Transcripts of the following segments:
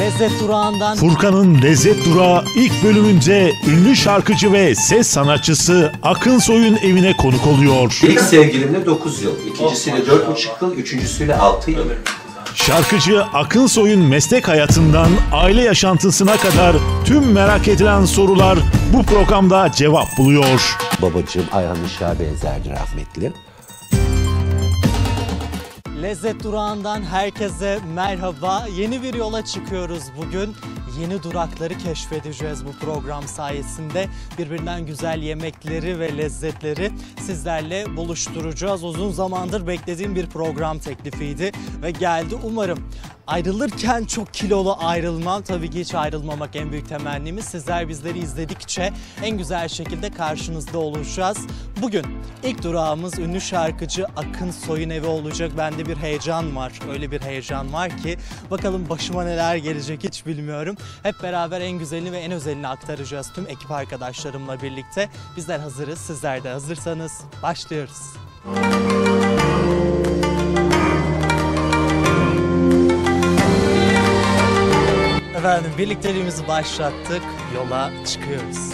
Lezzet durağından Furkan'ın Lezzet Durağı ilk bölümünde ünlü şarkıcı ve ses sanatçısı Akın Soy'un evine konuk oluyor. İlk sevgilimle 9 yıl, ikincisiyle 4,5 yıl, üçüncüsüyle 6 yıl. Şarkıcı Akın Soy'un meslek hayatından aile yaşantısına kadar tüm merak edilen sorular bu programda cevap buluyor. Babacığım Ayhan Işık'a benzerdi rahmetli. Lezzet durağından herkese merhaba. Yeni bir yola çıkıyoruz bugün. Yeni durakları keşfedeceğiz bu program sayesinde. Birbirinden güzel yemekleri ve lezzetleri sizlerle buluşturacağız. Uzun zamandır beklediğim bir program teklifiydi ve geldi umarım. Ayrılırken çok kilolu ayrılmam. Tabii ki hiç ayrılmamak en büyük temennimiz. Sizler bizleri izledikçe en güzel şekilde karşınızda olacağız. Bugün ilk durağımız ünlü şarkıcı Akın Soy'un evi olacak. Bende bir heyecan var. Öyle bir heyecan var ki bakalım başıma neler gelecek hiç bilmiyorum. Hep beraber en güzelini ve en özelini aktaracağız tüm ekip arkadaşlarımla birlikte. Bizler hazırız. Sizler de hazırsanız başlıyoruz. Efendim birlikteliğimizi başlattık. Yola çıkıyoruz.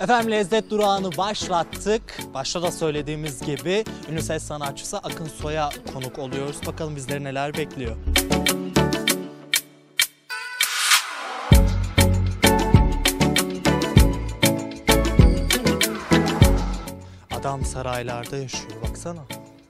Efendim lezzet durağını başlattık. Başta da söylediğimiz gibi ünlü ses sanatçısı Akın Soy'a konuk oluyoruz. Bakalım bizleri neler bekliyor. Adam saraylarda yaşıyor baksana.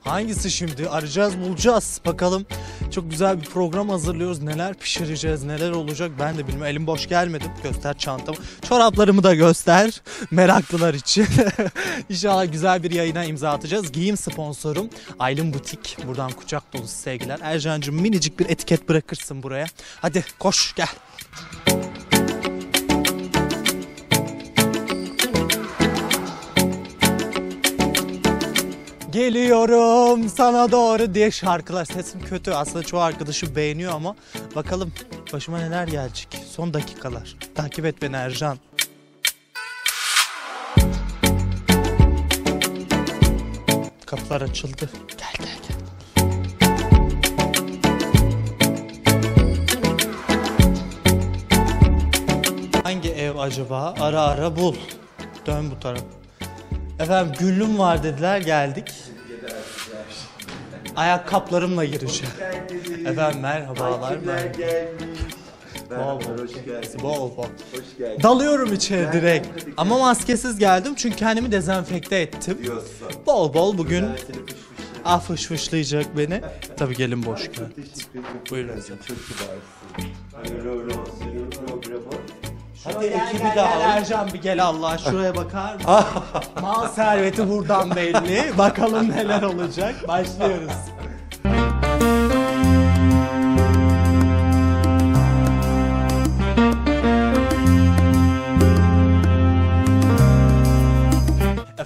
Hangisi şimdi? Arayacağız bulacağız. Bakalım çok güzel bir program hazırlıyoruz. Neler pişireceğiz, neler olacak ben de bilmiyorum. Elim boş gelmedim. Göster çantamı. Çoraplarımı da göster. Meraklılar için. İnşallah güzel bir yayına imza atacağız. Giyim sponsorum Aylin Butik. Buradan kucak dolusu sevgiler. Ercan'cığım minicik bir etiket bırakırsın buraya. Hadi koş gel. Geliyorum sana doğru diye şarkılar. Sesim kötü. Aslında çoğu arkadaşım beğeniyor ama bakalım başıma neler gelecek. Son dakikalar. Takip et beni Ercan. Kapılar açıldı. Gel gel gel. Hangi ev acaba? Ara ara bul. Dön bu tarafa. Efendim güllüm var dediler geldik. Ayakkabılarımla gireceğim. Efendim merhabalar. merhaba. Bol bol. Bol bol. Dalıyorum içeri direkt. Ama maskesiz geldim çünkü kendimi dezenfekte ettim. Bol bol bugün Ah fışfışlayacak beni. Tabii gelin boş geldi. Buyurun. Hadi ekibi de al. Ercan bir gel Allah şuraya bakar mısın? Mal serveti buradan belli. Bakalım neler olacak. Başlıyoruz.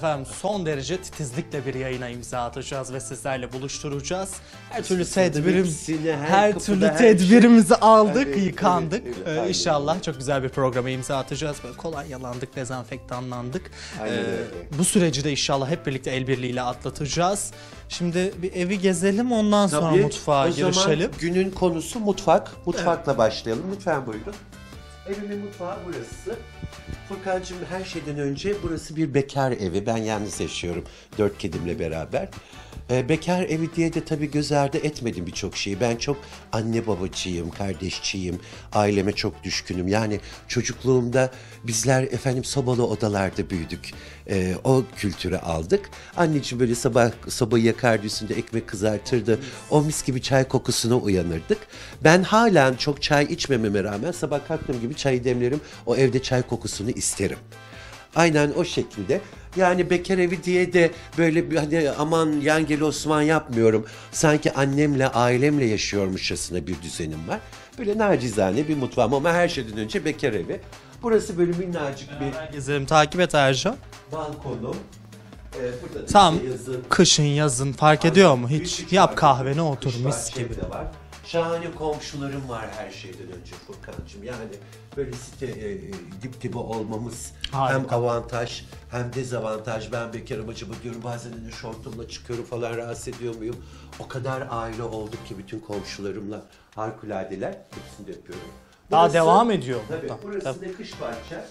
Efendim son derece titizlikle bir yayına imza atacağız ve sizlerle buluşturacağız. Her türlü tedbirim, her her türlü her tedbirimizi aldık, Evet, yıkandık. evet, evet, Ee, aynen inşallah çok güzel bir programa imza atacağız. Böyle kolay yalandık, dezenfektanlandık. Aynen Ee, öyle. bu süreci de inşallah hep birlikte el birliğiyle atlatacağız. Şimdi bir evi gezelim ondan sonra Tabii. mutfağa o girişelim. zaman günün konusu mutfak. Mutfakla başlayalım. Lütfen buyurun. Evimin mutfağı burası. Furkan'cığım her şeyden önce burası bir bekar evi. Ben yalnız yaşıyorum dört kedimle beraber. Ee, bekar evi diye de tabii göz ardı etmedim birçok şeyi. Ben çok anne babacıyım, kardeşçiyim, aileme çok düşkünüm. Yani çocukluğumda bizler efendim sobalı odalarda büyüdük. Ee, o kültürü aldık. Anneciğim böyle sabah sobayı yakardı üstünde ekmek kızartırdı. O mis gibi çay kokusuna uyanırdık. Ben halen çok çay içmememe rağmen sabah kalktığım gibi çayı demlerim. O evde çay kokusunu isterim. Aynen o şekilde. Yani bekar evi diye de böyle bir hani aman yan gel Osman yapmıyorum. Sanki annemle ailemle yaşıyormuşçasına bir düzenim var. Böyle nacizane bir mutfağım ama her şeyden önce bekar evi. Burası böyle minnacık bir Gezelim, takip et Ercan. balkonum. Ee, burada da Tam işte yazın kışın yazın fark ediyor mu? Hiç yap kahveni otur mis gibi. de var. Şahane komşularım var her şeyden önce Furkan'cığım. Yani böyle site e, e, dip dibe olmamız Harika. hem avantaj hem dezavantaj. Ben bekarım acaba diyorum bazen de şortumla çıkıyorum falan rahatsız ediyor muyum? O kadar aile olduk ki bütün komşularımla harikuladeler. Hepsini de yapıyorum. Daha devam ediyor Tabii burada. burası Tabii. da kış bahçe.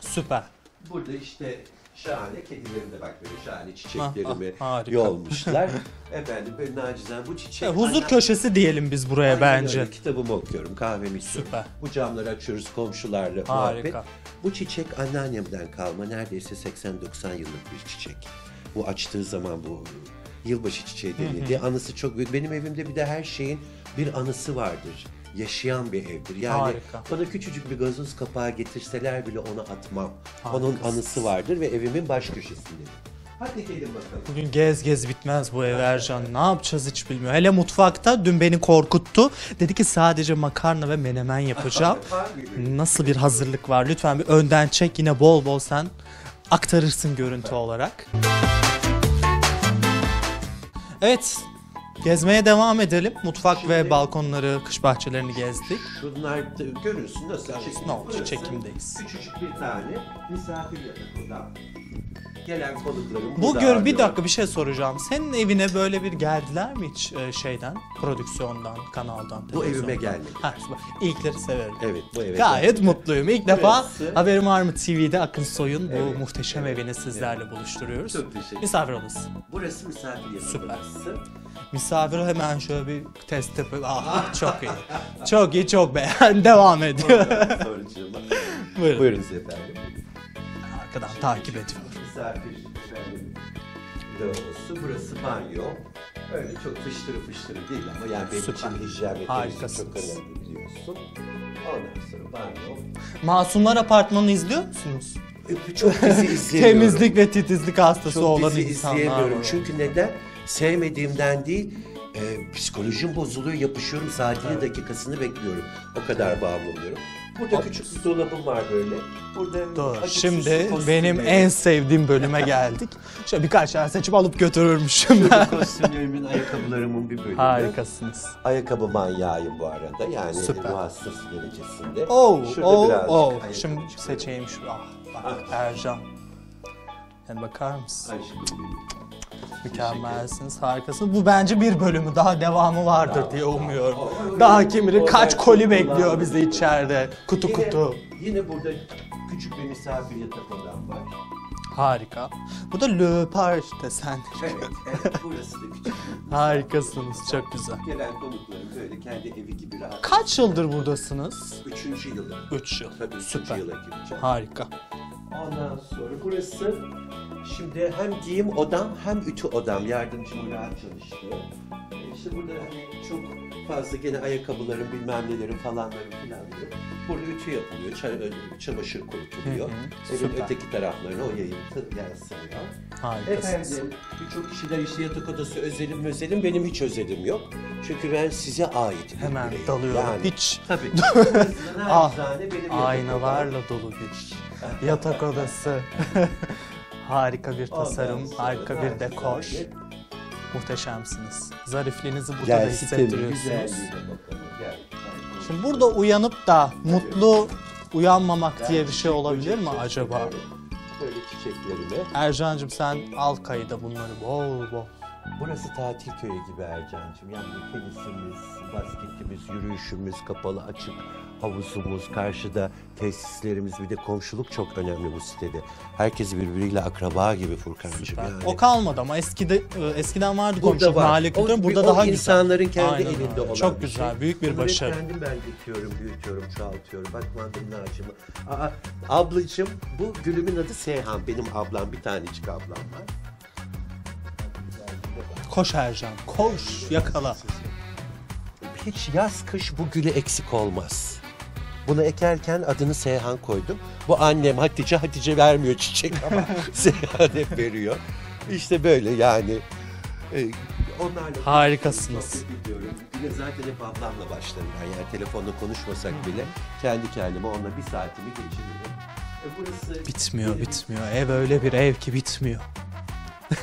Süper. Burada işte şahane kedilerim de bak böyle şahane çiçeklerimi Ah, ah, yolmuşlar. Efendim böyle nacizane bu çiçek. E, huzur Aynen- köşesi diyelim biz buraya Aynen bence. öyle. Kitabımı okuyorum, kahvemi içiyorum. Süper. Bu camları açıyoruz komşularla Harika. muhabbet. Bu çiçek anneannemden kalma neredeyse 80-90 yıllık bir çiçek. Bu açtığı zaman bu yılbaşı çiçeği denildi. Anısı çok büyük. Benim evimde bir de her şeyin bir anısı vardır. Yaşayan bir evdir. Yani Harika. bana küçücük bir gazoz kapağı getirseler bile onu atmam. Onun Harikasınız. anısı vardır ve evimin baş köşesindedir. Hadi gelin bakalım. Bugün gez gez bitmez bu ev Ercan. Ne yapacağız hiç bilmiyorum. Hele mutfakta dün beni korkuttu. Dedi ki sadece makarna ve menemen yapacağım. Nasıl bir hazırlık var? Lütfen bir önden çek yine bol bol sen aktarırsın görüntü olarak. Evet. Gezmeye devam edelim. Mutfak ve Şimdi- balkonları, kış bahçelerini gezdik. Şunlar da görüyorsun nasıl çekim. ne oldu? Burası Çekimdeyiz. Küçücük bir tane misafir yatak odam. Gelen konuklarım Bu gör bir dakika bir şey soracağım. Senin evine böyle bir geldiler mi hiç e, şeyden, prodüksiyondan, kanaldan? Bu televizyondan? evime gelmedi. Ha, süper. İlkleri severim. Evet bu eve Gayet geldim. mutluyum. İlk defa Burası- Haberim Var mı TV'de Akın Soy'un bu muhteşem evini sizlerle buluşturuyoruz. Çok teşekkür Misafir odası. Burası misafir yatak Süper. odası. Misafir hemen şöyle bir test yapıp ah çok iyi. Çok iyi çok beğen. Devam ediyor. Buyurun. Buyurunuz efendim. Arkadan takip ediyor. Misafir efendim. Lavabosu. Burası banyo. Öyle çok fıştırı fıştırı değil ama yani benim Süper. için hijyen ve temizlik Harikasınız. çok önemli biliyorsun. Ondan sonra banyo. Masumlar Apartmanı'nı izliyor musunuz? E, Çok dizi izleyemiyorum. Temizlik ve titizlik hastası Çok olan dizi insanlar izleyemiyorum. var. Çünkü neden? Sevmediğimden değil, e, psikolojim bozuluyor, yapışıyorum, saatini dakikasını bekliyorum. O kadar bağımlı oluyorum. Burada küçük bir dolabım var böyle. Burada Doğru. Şimdi benim kostümlerim- en sevdiğim bölüme geldik. Şöyle birkaç tane seçip alıp götürürmüşüm ben. kostümlerimin, ayakkabılarımın bir bölümü. Harikasınız. Ayakkabı manyağıyım bu arada. Yani Süper. bu hastası derecesinde. Oh, Şurada oh, birazcık oh. ayakkabı Şimdi çıkıyor. seçeyim şu. Ah, bak Ercan. Yani bakar mısın? Aşkım benim. Mükemmelsiniz, harikasınız. Bu bence bir bölümü daha devamı vardır diye umuyorum. Daha kim bilir kaç koli bekliyor bizi içeride. Kutu Yine, kutu. yine burada küçük bir misafir yatak odam var. Harika. Bu da leopar desen. Evet, evet burası da küçük. Harikasınız, çok güzel. Gelen konuklarım böyle kendi evi gibi rahat. Kaç yıldır buradasınız? Üçüncü yılım. 3 yıl. Tabii üçüncü Süper. yıla gireceğim. Harika. Ondan sonra burası şimdi hem giyim odam hem ütü odam. Yardımcım rahat çalıştı. Ee, İşte burada hani çok fazla gene ayakkabılarım bilmem nelerim falanlarım filanlarım. Burada ütü yapılıyor, ça- çamaşır kurutuluyor. Hı hı, Evin süper. öteki taraflarına o yayıntı yansıyor. Harikasınız. Efendim birçok kişiler işte yatak odası özelim özelim benim hiç özelim yok. Çünkü ben size ait bir Hemen bireyim. dalıyorum. Yani, Hiç Tabii. Ah, benim yatak odam. aynalarla dolu bir yatak odası. harika bir tasarım, harika bir dekor. Muhteşemsiniz. Zarifliğinizi burada da hissettiriyorsunuz. Şimdi burada uyanıp da mutlu uyanmamak diye bir şey olabilir mi acaba? Böyle çiçeklerimi. Ercan'cığım sen al kayıda bunları bol bol. Burası tatil köyü gibi Ercan'cığım. Yani tenisimiz, basketimiz, yürüyüşümüz, kapalı açık havuzumuz, karşıda tesislerimiz bir de komşuluk çok önemli bu sitede. Herkes birbiriyle akraba gibi Furkan'cığım yani. O kalmadı ama eskide e, eskiden vardı komşuluk var. mahalle kültürü burada o daha güzel. insanların kendi Aynen elinde olan Çok güzel, şey. büyük bir Bunları başarı. kendim ben dikiyorum, büyütüyorum, çoğaltıyorum. Bak mandalina Aa, ablacığım bu gülümün adı Seyhan. Benim ablam bir tanecik ablam var. Koş Ercan, koş yakala. Hiç yaz kış bu gülü eksik olmaz. Bunu ekerken adını Seyhan koydum. Bu annem Hatice, Hatice vermiyor çiçek ama Seyhan hep veriyor. İşte böyle yani. Ee, onlarla Harikasınız. de zaten hep ablamla başlarım ben. Yani telefonda konuşmasak bile kendi kendime onunla bir saatimi geçiriyorum. E burası Bitmiyor, bitmiyor. Ev öyle bir ev ki bitmiyor.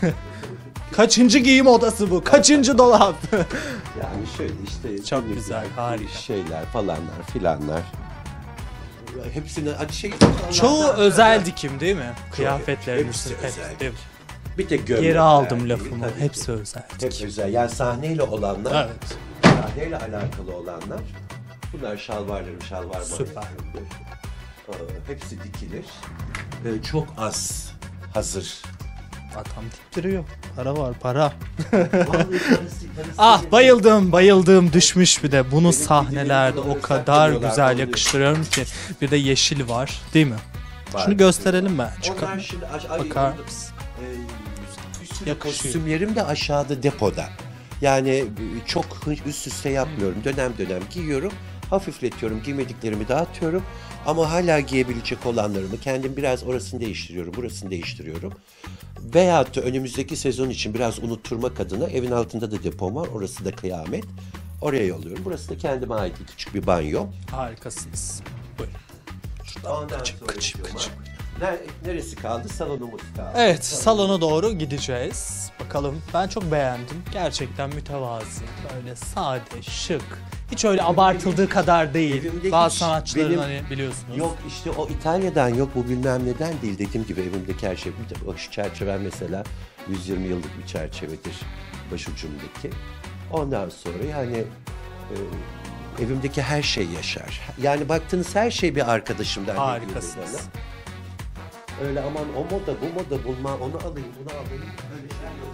Kaçıncı giyim odası bu? Kaçıncı dolap? Yani şöyle işte Çok güzel, harika. şeyler falanlar filanlar. Hepsini acı şey Çoğu özel dikim değil mi? Kıyafetlerinizin Hepsi hep, özel. değil mi? Bir tek gömlekler Geri aldım lafımı. Hepsi özel Hep özel. Yani sahneyle olanlar, Evet. sahneyle alakalı olanlar. Bunlar şalvarlarım, şalvar Süper. Ee, hepsi dikilir. Ee, çok az hazır. Adam diktiriyor. Para var para. Ah bayıldım bayıldım düşmüş bir de. Bunu Benim sahnelerde o kadar güzel yakıştırıyorum ki. Bir de yeşil var değil mi? Var. Şunu gösterelim ben. Şimdi ay- Bakar Yakışıyor. kostümlerim de aşağıda depoda. Yani e, çok üst üste yapmıyorum. Dönem dönem giyiyorum. Hafifletiyorum. Giymediklerimi dağıtıyorum. Ama hala giyebilecek olanlarımı kendim biraz orasını değiştiriyorum. Burasını değiştiriyorum. Veyahut da önümüzdeki sezon için biraz unutturmak adına evin altında da depom var. Orası da kıyamet. Oraya yolluyorum. Burası da kendime ait küçük bir banyo. Harikasınız. Buyurun. Ondan kaçayım, sonra kaçayım, diyorum, kaçayım. ner- neresi kaldı? Salonumuz kaldı. Evet salona doğru gideceğiz. Bakalım ben çok beğendim. Gerçekten mütevazi. Böyle sade, şık. Hiç öyle abartıldığı kadar değil. Evimde Bazı sanatçıların benim- hani biliyorsunuz. Yok işte o İtalya'dan yok bu bilmem neden değil. Dediğim gibi evimdeki her şey. Bir de o şu çerçevem mesela 120 yıllık bir çerçevedir başucumdaki. Ondan sonra yani e, evimdeki her şey yaşar. Yani baktığınız her şey bir arkadaşımdan geliyor Harikasınız. bana. Öyle aman o moda bu moda bulma onu alayım bunu alayım. Öyle şeyler yok.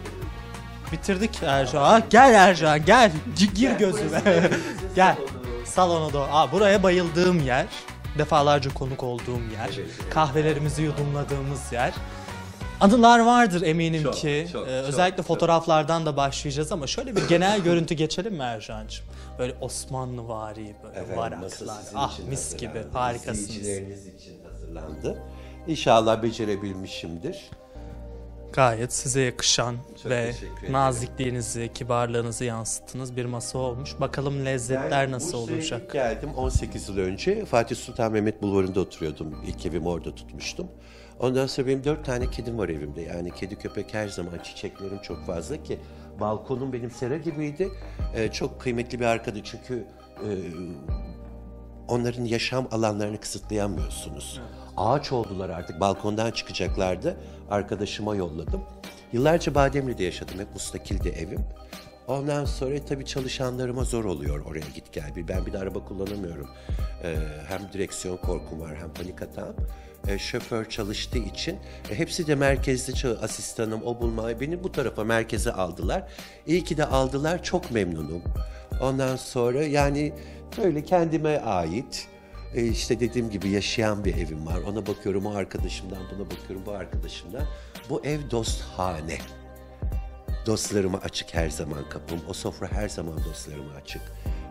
Bitirdik Ercan. Gel Ercan gel. Gir gözüme. burası benim gel. Salona doğru. Aa, buraya bayıldığım yer. Defalarca konuk olduğum yer. Evet, evet. Kahvelerimizi yudumladığımız yer. Anılar vardır eminim Çok, ki. çok, Ee, çok, özellikle çok. fotoğraflardan da başlayacağız ama şöyle bir genel görüntü geçelim mi Ercan'cığım? Böyle Osmanlı vari böyle Efendim, varaklar. Ah mis gibi harikasınız. İçin hazırlandı. İnşallah becerebilmişimdir. Gayet size yakışan Çok ve nazikliğinizi, kibarlığınızı yansıttığınız bir masa olmuş. Bakalım lezzetler Ben nasıl olacak? geldim 18 yıl önce. Fatih Sultan Mehmet Bulvarı'nda oturuyordum. İlk evimi orada tutmuştum. Ondan sonra benim dört tane kedim var evimde. Yani kedi köpek her zaman çiçeklerim çok fazla ki balkonum benim sera gibiydi. Ee, çok kıymetli bir arkadaş çünkü e, onların yaşam alanlarını kısıtlayamıyorsunuz. Ağaç oldular artık balkondan çıkacaklardı. Arkadaşıma yolladım. Yıllarca Bademli'de yaşadım. Hep mustakildi evim. Ondan sonra tabii çalışanlarıma zor oluyor oraya git gel. Ben bir de araba kullanamıyorum. Ee, hem direksiyon korkum var hem panik atağım. Ee, şoför çalıştığı için e, hepsi de merkezde asistanım o bulma beni bu tarafa merkeze aldılar. İyi ki de aldılar çok memnunum. Ondan sonra yani böyle kendime ait e, işte dediğim gibi yaşayan bir evim var. Ona bakıyorum o arkadaşımdan, buna bakıyorum bu arkadaşımdan. Bu ev dosthane. Dostlarıma açık her zaman kapım. O sofra her zaman dostlarıma açık.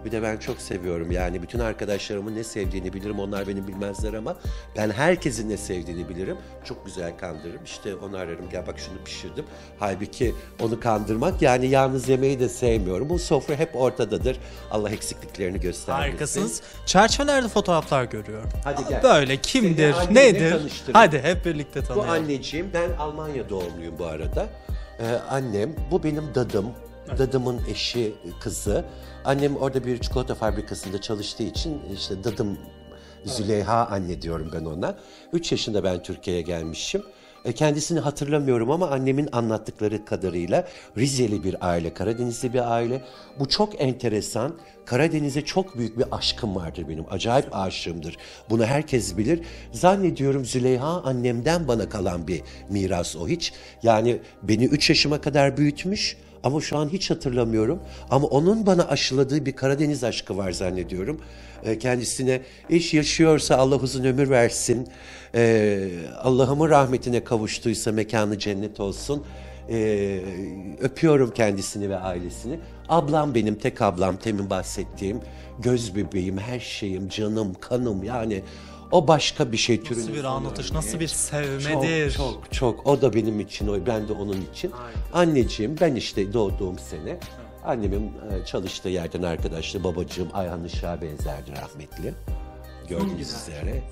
Bir de ben çok seviyorum yani bütün arkadaşlarımın ne sevdiğini bilirim. Onlar beni bilmezler ama ben herkesin ne sevdiğini bilirim. Çok güzel kandırırım. İşte onu ararım gel bak şunu pişirdim. Halbuki onu kandırmak yani yalnız yemeği de sevmiyorum. Bu sofra hep ortadadır. Allah eksikliklerini göstermesin. Harikasınız. Çerçevelerde fotoğraflar görüyorum. Hadi gel. Böyle kimdir, Seni nedir? tanıştırayım. Hadi hep birlikte Bu tanıyalım. anneciğim, ben Almanya doğumluyum bu arada. Ee, annem, bu benim dadım. Dadımın eşi, kızı. Annem orada bir çikolata fabrikasında çalıştığı için işte dadım Züleyha anne diyorum ben ona. 3 yaşında ben Türkiye'ye gelmişim. E, Kendisini hatırlamıyorum ama annemin anlattıkları kadarıyla Rizeli bir aile, Karadenizli bir aile. Bu çok enteresan. Karadeniz'e çok büyük bir aşkım vardır benim. Acayip aşığımdır. Bunu herkes bilir. Zannediyorum Züleyha annemden bana kalan bir miras o hiç. Yani beni 3 yaşıma kadar büyütmüş. Ama şu an hiç hatırlamıyorum. Ama onun bana aşıladığı bir Karadeniz aşkı var zannediyorum. Ee, Kendisine iş yaşıyorsa Allah uzun ömür versin. Ee, Allah'ımın rahmetine kavuştuysa mekanı cennet olsun. Ee, öpüyorum kendisini ve ailesini. Ablam benim tek ablam temin bahsettiğim göz bebeğim, her şeyim, canım, kanım yani o başka bir şey türünün Nasıl bir anlatış, örneği. nasıl bir sevmedir. Çok çok çok. O da benim için, o ben de onun için. Anneciğim ben işte doğduğum sene annemin e, çalıştığı yerden arkadaşlı babacığım Ayhan Işık'a benzerdi rahmetli. Gördüğünüz üzere.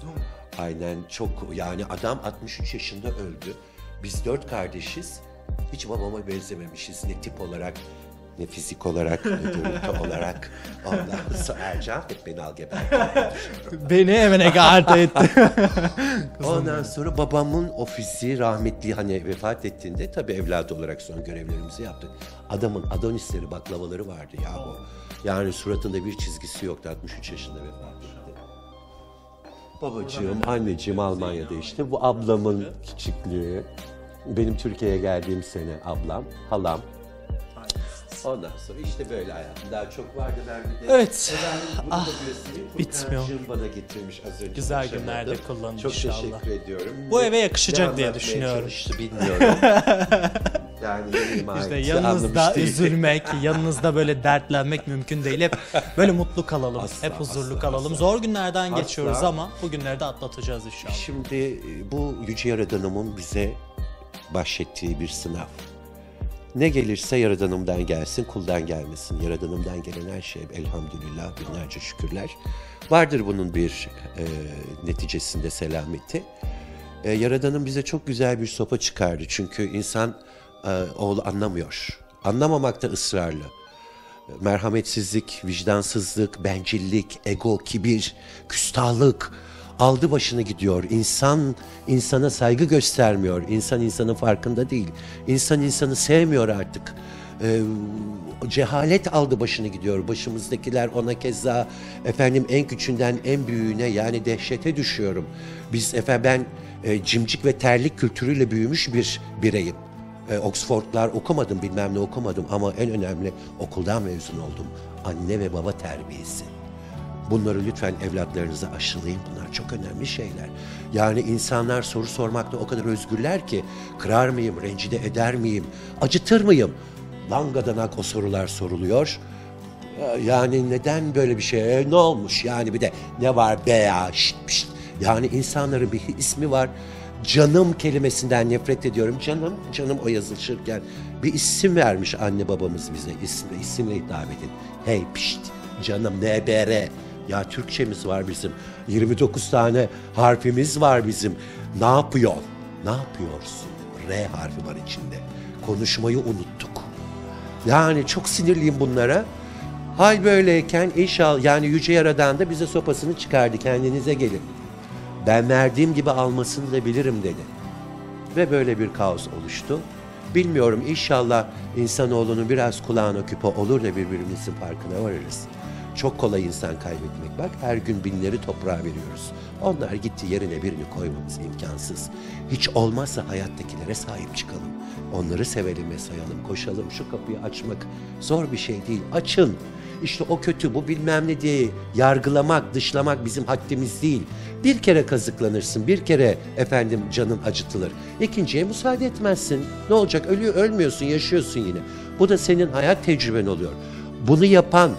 Aynen çok yani adam 63 yaşında öldü. Biz dört kardeşiz. Hiç babama benzememişiz ne tip olarak ne fizik olarak ne görüntü olarak. Ondan sonra Ercan hep beni al geber. Beni hemen egarte etti. Ondan sonra babamın ofisi rahmetli hani vefat ettiğinde tabii evladı olarak son görevlerimizi yaptık. Adamın Adonisleri baklavaları vardı yahu. Yani suratında bir çizgisi yoktu 63 yaşında vefat etti. Babacığım, anneciğim Almanya'da işte. Bu ablamın küçüklüğü. Benim Türkiye'ye geldiğim sene ablam, halam. Ondan sonra işte böyle hayatım. Daha çok vardı ben bir de. Evet. Efendim, Ah, bitmiyor. Bana getirmiş az önce. Güzel günlerde kullanın Çok inşallah. teşekkür ediyorum. Bu Ne- eve yakışacak diye düşünüyorum. çalıştı bilmiyorum. yani İşte yanınızda değil. üzülmek, yanınızda böyle dertlenmek mümkün değil. Hep böyle mutlu kalalım, Asla, hep huzurlu asla, kalalım. asla. Zor günlerden Asla. geçiyoruz ama bu günleri de atlatacağız inşallah. Şimdi e, bu Yüce Yaradanımın bize bahşettiği bir sınav. Ne gelirse Yaradanımdan gelsin, kuldan gelmesin. Yaradanımdan gelen her şey elhamdülillah binlerce şükürler. Vardır bunun bir e, neticesinde selameti. E, Yaradanım bize çok güzel bir sopa çıkardı. Çünkü insan e, oğlu anlamıyor. Anlamamakta ısrarlı merhametsizlik, vicdansızlık, bencillik, ego, kibir, küstahlık aldı başını gidiyor. İnsan insana saygı göstermiyor. İnsan insanın farkında değil. İnsan insanı sevmiyor artık. Ee, cehalet aldı başını gidiyor. Başımızdakiler ona keza efendim en küçüğünden en büyüğüne yani dehşete düşüyorum. Biz efendim ben e, cimcik ve terlik kültürüyle büyümüş bir bireyim. E, Oxford'lar okumadım bilmem ne okumadım ama en önemli okuldan mezun oldum. Anne ve baba terbiyesi. Bunları lütfen evlatlarınıza aşılayın. Bunlar çok önemli şeyler. Yani insanlar soru sormakta o kadar özgürler ki kırar mıyım, rencide eder miyim, acıtır mıyım? Langadanak o sorular soruluyor. Ya- Yani neden böyle bir şey? E, ne olmuş yani bir de ne var be ya şşt, pşt. Yani insanların bir ismi var. Canım kelimesinden nefret ediyorum. Canım, canım o yazılırken bir isim vermiş anne babamız bize. İsimle, isimle hitap edin. Hey pişt, canım NBR. Ya Türkçemiz var bizim. 29 tane harfimiz var bizim. Ne yapıyorsun? Ne yapıyorsun? R harfi var içinde. Konuşmayı unuttuk. Yani çok sinirliyim bunlara. Hal böyleyken inşallah yani Yüce Yaradan da bize sopasını çıkardı. Kendinize gelin. Ben verdiğim gibi almasını da bilirim dedi. Ve böyle bir kaos oluştu. Bilmiyorum inşallah insanoğlunun biraz kulağına küpe olur da birbirimizin farkına varırız. Çok kolay insan kaybetmek. Bak her gün binleri toprağa veriyoruz. Onlar gitti yerine birini koymamız imkansız. Hiç olmazsa hayattakilere sahip çıkalım. Onları sevelim ve sayalım, koşalım. Şu kapıyı açmak zor bir şey değil. Açın. İşte o kötü, bu bilmem ne diye yargılamak, dışlamak bizim haddimiz değil. Bir kere kazıklanırsın, bir kere efendim canın acıtılır. İkinciye müsaade etmezsin. Ne olacak? Ölüyor, ölmüyorsun, yaşıyorsun yine. Bu da senin hayat tecrüben oluyor. Bunu yapan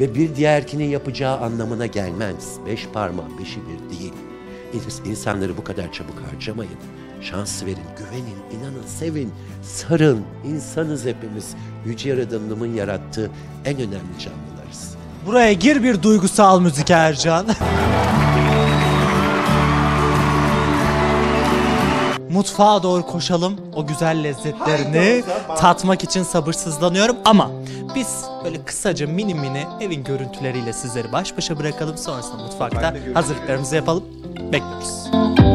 ve bir diğerkinin yapacağı anlamına gelmez. Beş parmağın beşi bir değil. İns- İnsanları bu kadar çabuk harcamayın. Şans verin, güvenin, inanın, sevin, sarın. İnsanız hepimiz. Yüce Yaradanımın yarattığı en önemli canlılarız. Buraya gir bir duygusal müzik Ercan. Mutfağa doğru koşalım. O güzel lezzetlerini tatmak için sabırsızlanıyorum ama biz böyle kısaca mini mini evin görüntüleriyle sizleri baş başa bırakalım. Sonrasında mutfakta hazırlıklarımızı yapalım. Bekliyoruz.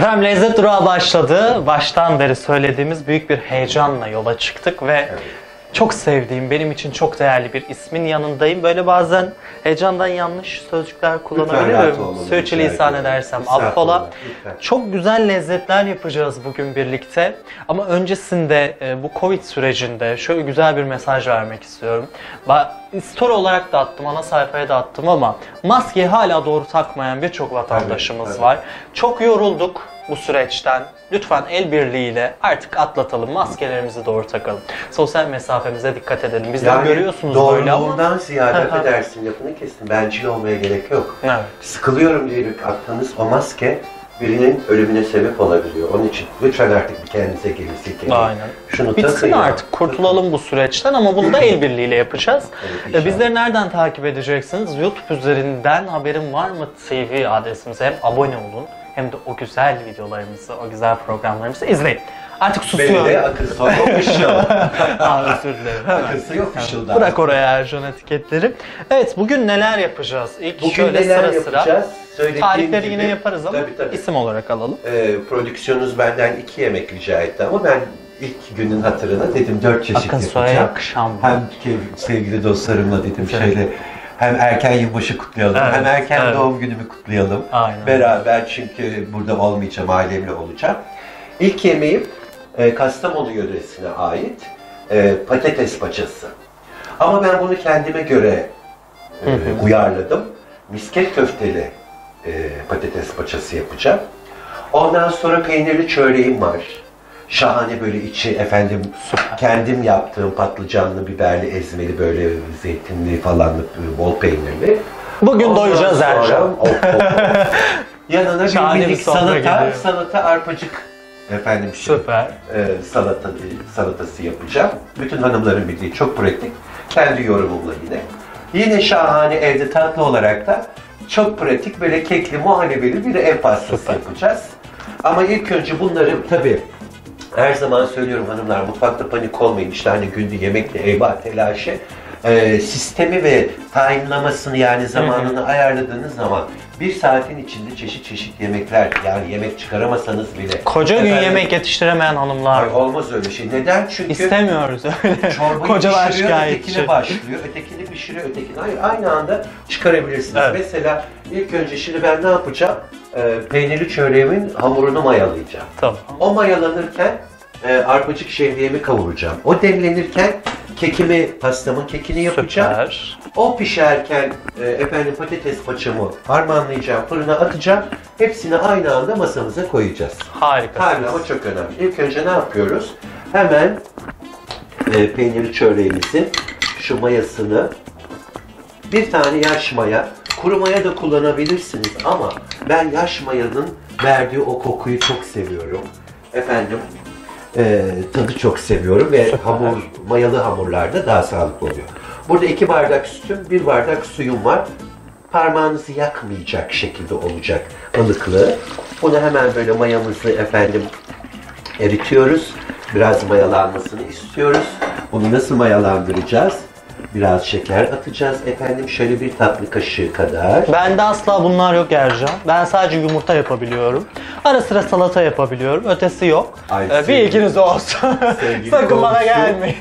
Efendim lezzet durağı başladı. Baştan beri söylediğimiz büyük bir heyecanla yola çıktık ve çok sevdiğim, benim için çok değerli bir ismin yanındayım. Böyle bazen heyecandan yanlış sözcükler rica Sürçülisan edersem affola. Çok güzel lezzetler yapacağız bugün birlikte. Ama öncesinde e, bu Covid sürecinde şöyle güzel bir mesaj vermek istiyorum. Story olarak da attım, ana sayfaya da attım ama maskeyi hala doğru takmayan birçok vatandaşımız Evet, evet. var. Çok yorulduk bu süreçten lütfen el birliğiyle artık atlatalım. Maskelerimizi doğru takalım. Sosyal mesafemize dikkat edelim. Bizden görüyorsunuz böyle ama. Doğruluğundan ziyade affedersin lafını kestim. Bencil olmaya gerek yok. Evet. Sıkılıyorum diyerek attığınız o maske birinin ölümüne sebep olabiliyor. Onun için lütfen artık bir kendinize gelin silkeleyin. Aynen. Şunu Bitsin ya. artık. Kurtulalım bu süreçten ama bunu da el birliğiyle yapacağız. Evet, Ee. Bizleri nereden takip edeceksiniz? YouTube üzerinden haberim var mı TV adresimize hem abone olun hem de o güzel videolarımızı, o güzel programlarımızı izleyin. Artık Beni susuyorum. de akılsı official. Aa, özür dilerim. Akılsı official'dan. Bırak oraya Ercan etiketleri. Evet bugün neler yapacağız? İlk Bugün şöyle neler sıra yapacağız? sıra. Söylediğim Tarifleri gibi- yine yaparız ama Tabii, tabii. isim olarak alalım. Ee, prodüksiyonunuz benden iki yemek rica etti ama ben ilk günün hatırına dedim dört çeşit Akın Soy'a yapacağım. akşam. Hem ki sevgili dostlarımla dedim şöyle hem erken yılbaşı kutlayalım Evet, hem erken evet. doğum günümü kutlayalım. Aynen. Beraber çünkü burada olmayacağım, ailemle olacağım. İlk yemeğim e, Kastamonu yöresine ait e, patates paçası. Ama ben bunu kendime göre e, uyarladım. Misket köfteli e, patates paçası yapacağım. Ondan sonra peynirli çöreğim var. Şahane böyle içi efendim kendim yaptığım patlıcanlı, biberli, ezmeli böyle zeytinli falanlı bol peynirli. Bugün Ondan doyacağız Ercan. Of. Yanına Şahane bir minik salata, geliyor. salata arpacık efendim şey, Süper. e, salata salatası yapacağım. Bütün hanımların bildiği çok pratik. Kendi yorumumla yine. Yine şahane evde tatlı olarak da çok pratik böyle kekli muhallebeli bir ev pastası Süper. yapacağız. Ama ilk önce bunları tabii her zaman söylüyorum hanımlar mutfakta panik olmayın. İşte hani günde yemekle eyvah telaşı. Ee, sistemi ve time'lamasını yani zamanını ayarladığınız zaman bir saatin içinde çeşit çeşit yemekler yani yemek çıkaramasanız bile. Koca gün Efendim, yemek yetiştiremeyen hanımlar. Ay, olmaz öyle şey. Neden? Çünkü İstemiyoruz öyle. çorbayı Kocalar pişiriyor, ötekine başlıyor, ötekini pişiriyor, ötekini. Hayır, aynı anda çıkarabilirsiniz. Evet. Mesela ilk önce şimdi ben ne yapacağım? Ee, peynirli çöreğimin hamurunu mayalayacağım. Tamam. O mayalanırken e, arpacık şehriyemi kavuracağım. O demlenirken kekimi, pastamın kekini yapacağım. Süper. O pişerken e, efendim patates paçamı harmanlayacağım, fırına atacağım. Hepsini aynı anda masamıza koyacağız. Harika. Ama çok önemli. İlk önce ne yapıyoruz? Hemen e, peynirli çöreğimizin şu mayasını bir tane yaş maya, kuru maya da kullanabilirsiniz ama ben yaş mayanın verdiği o kokuyu çok seviyorum. Efendim e, tadı çok seviyorum ve hamur mayalı hamurlarda daha sağlıklı oluyor. Burada iki bardak sütüm, bir bardak suyum var. Parmağınızı yakmayacak şekilde olacak ılıklığı. Bunu hemen böyle mayamızı efendim eritiyoruz. Biraz mayalanmasını istiyoruz. Bunu nasıl mayalandıracağız? Biraz şeker atacağız. Efendim şöyle bir tatlı kaşığı kadar. Bende asla bunlar yok Ercan. Ben sadece yumurta yapabiliyorum. Ara sıra salata yapabiliyorum. Ötesi yok. Ay, Ee, bir sevgili- ilginiz olsun. Sevgili Sakın bana komşu, gelmeyin.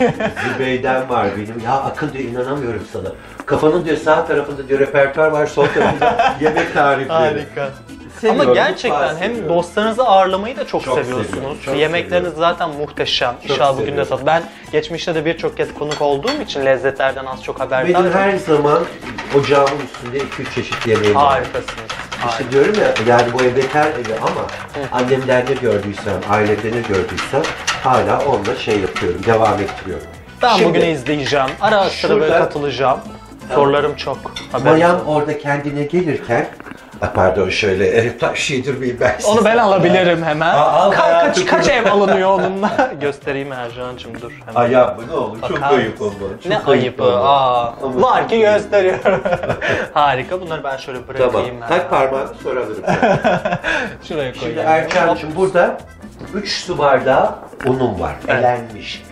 Zübeyden var benim. Ya akıl diyor inanamıyorum sana. Kafanın diyor sağ tarafında diyor repertuar var, sol tarafında yemek tarifleri. Harika. Seviyorum, Ama gerçekten hem seviyorum. dostlarınızı ağırlamayı da çok, Çok seviyorsunuz. seviyorum, çok Yemekleriniz seviyorum. zaten muhteşem. İnşallah bugün de tat. Ben geçmişte de birçok kez konuk olduğum için lezzetlerden az çok haberdarım. Benim her zaman ocağımın üstünde 2-3 çeşit yemeğim var. Harikasınız. İşte diyorum ya yani bu ev bekar evi ama annemden ne gördüysem, ailemden ne gördüysem hala onunla şey yapıyorum, devam ettiriyorum. Ben Şimdi, bugün izleyeceğim. Ara sıra böyle katılacağım. Sorularım çok. Haberiniz Mayam olsun. orada kendine gelirken, pardon şöyle e, taş yedirmeyeyim ben. Onu ben alabilirim hemen. Aa, al Ka- kaç, kaç ev alınıyor onunla? Göstereyim Ercan'cığım dur. Hemen. Ay yapma ne olur çok Bakar ayıp mısın? olma. Çok Ne ayıbı. olma. Aa, Ama var çok ki ayıp. gösteriyorum. Harika. Bunları ben şöyle bırakayım. Tamam. hemen. Tak parmağını sonra alırım. Şuraya koyayım. Şimdi Erkan'cığım burada 3 su bardağı unum var. Evet. Elenmiş.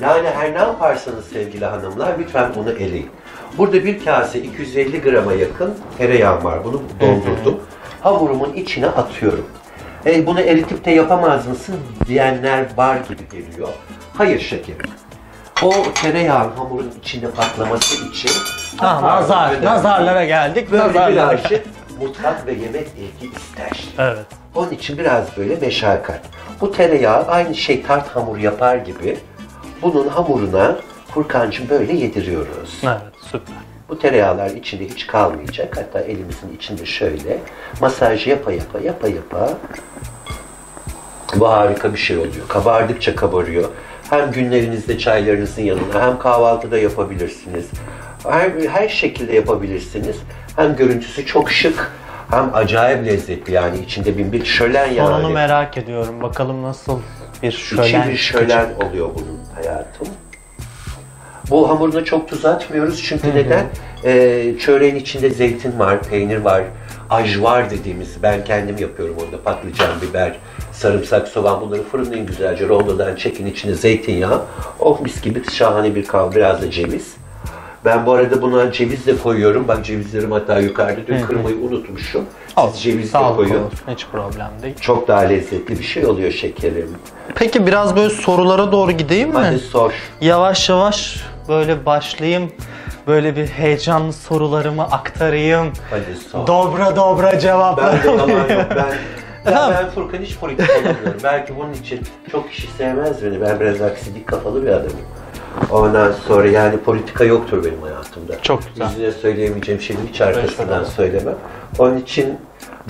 Yani her ne yaparsanız sevgili hanımlar lütfen onu eleyin. Burada bir kase 250 grama yakın tereyağım var. Bunu doldurdum. Hamurumun içine atıyorum. E, bunu eritip de yapamaz mısın diyenler var gibi geliyor. Hayır şekerim. O tereyağın hamurun içinde patlaması için Pardon, nazar. önemli. Nazarlara geldik. Böyle nazarlara. birazcık mutfak ve yemek ilgi ister. Evet. Onun için biraz böyle meşakkat. Bu tereyağı aynı şey tart hamur yapar gibi bunun hamuruna Furkancığım böyle yediriyoruz. Evet. Süper. Bu tereyağlar içinde hiç kalmayacak. Hatta elimizin içinde şöyle masaj yapa yapa yapa yapa Bu harika bir şey oluyor. Kabardıkça kabarıyor. Hem günlerinizde çaylarınızın yanına hem kahvaltıda yapabilirsiniz. Her, her şekilde yapabilirsiniz. Hem görüntüsü çok şık hem acayip lezzetli yani içinde bin bir şölen yani. Sonunu merak ediyorum. Bakalım nasıl bir şölen İçi bir şölen oluyor bunun hayatım. Bu hamuruna çok tuz atmıyoruz çünkü neden? Ee, çöreğin içinde zeytin var, peynir var, ajvar dediğimiz ben kendim yapıyorum orada patlıcan, biber, sarımsak, soğan bunları fırınlayın güzelce rondodan çekin içine zeytinyağı. Oh mis gibi şahane bir kavga biraz da ceviz. Ben bu arada buna ceviz de koyuyorum. Bak cevizlerim hatta yukarıda. Dün kırmayı unutmuşum. Siz ceviz de Sağlık koyun. olur. Hiç problem değil. Çok daha lezzetli bir şey oluyor şekerim. Peki biraz böyle sorulara doğru gideyim mi? Hadi sor. Yavaş yavaş böyle başlayayım. Böyle bir heyecanlı sorularımı aktarayım. Hadi sor. Dobra dobra cevaplar. Ben de zaman yok. Ben, ya Efendim? ben Furkan hiç politik olamıyorum. Belki bunun için çok kişi sevmez beni. Ben biraz aksilik kafalı bir adamım. Ondan sonra yani politika yoktur benim hayatımda. Çok güzel. Yüzüne söyleyemeyeceğim şeyi hiç arkasından söylemem. Onun için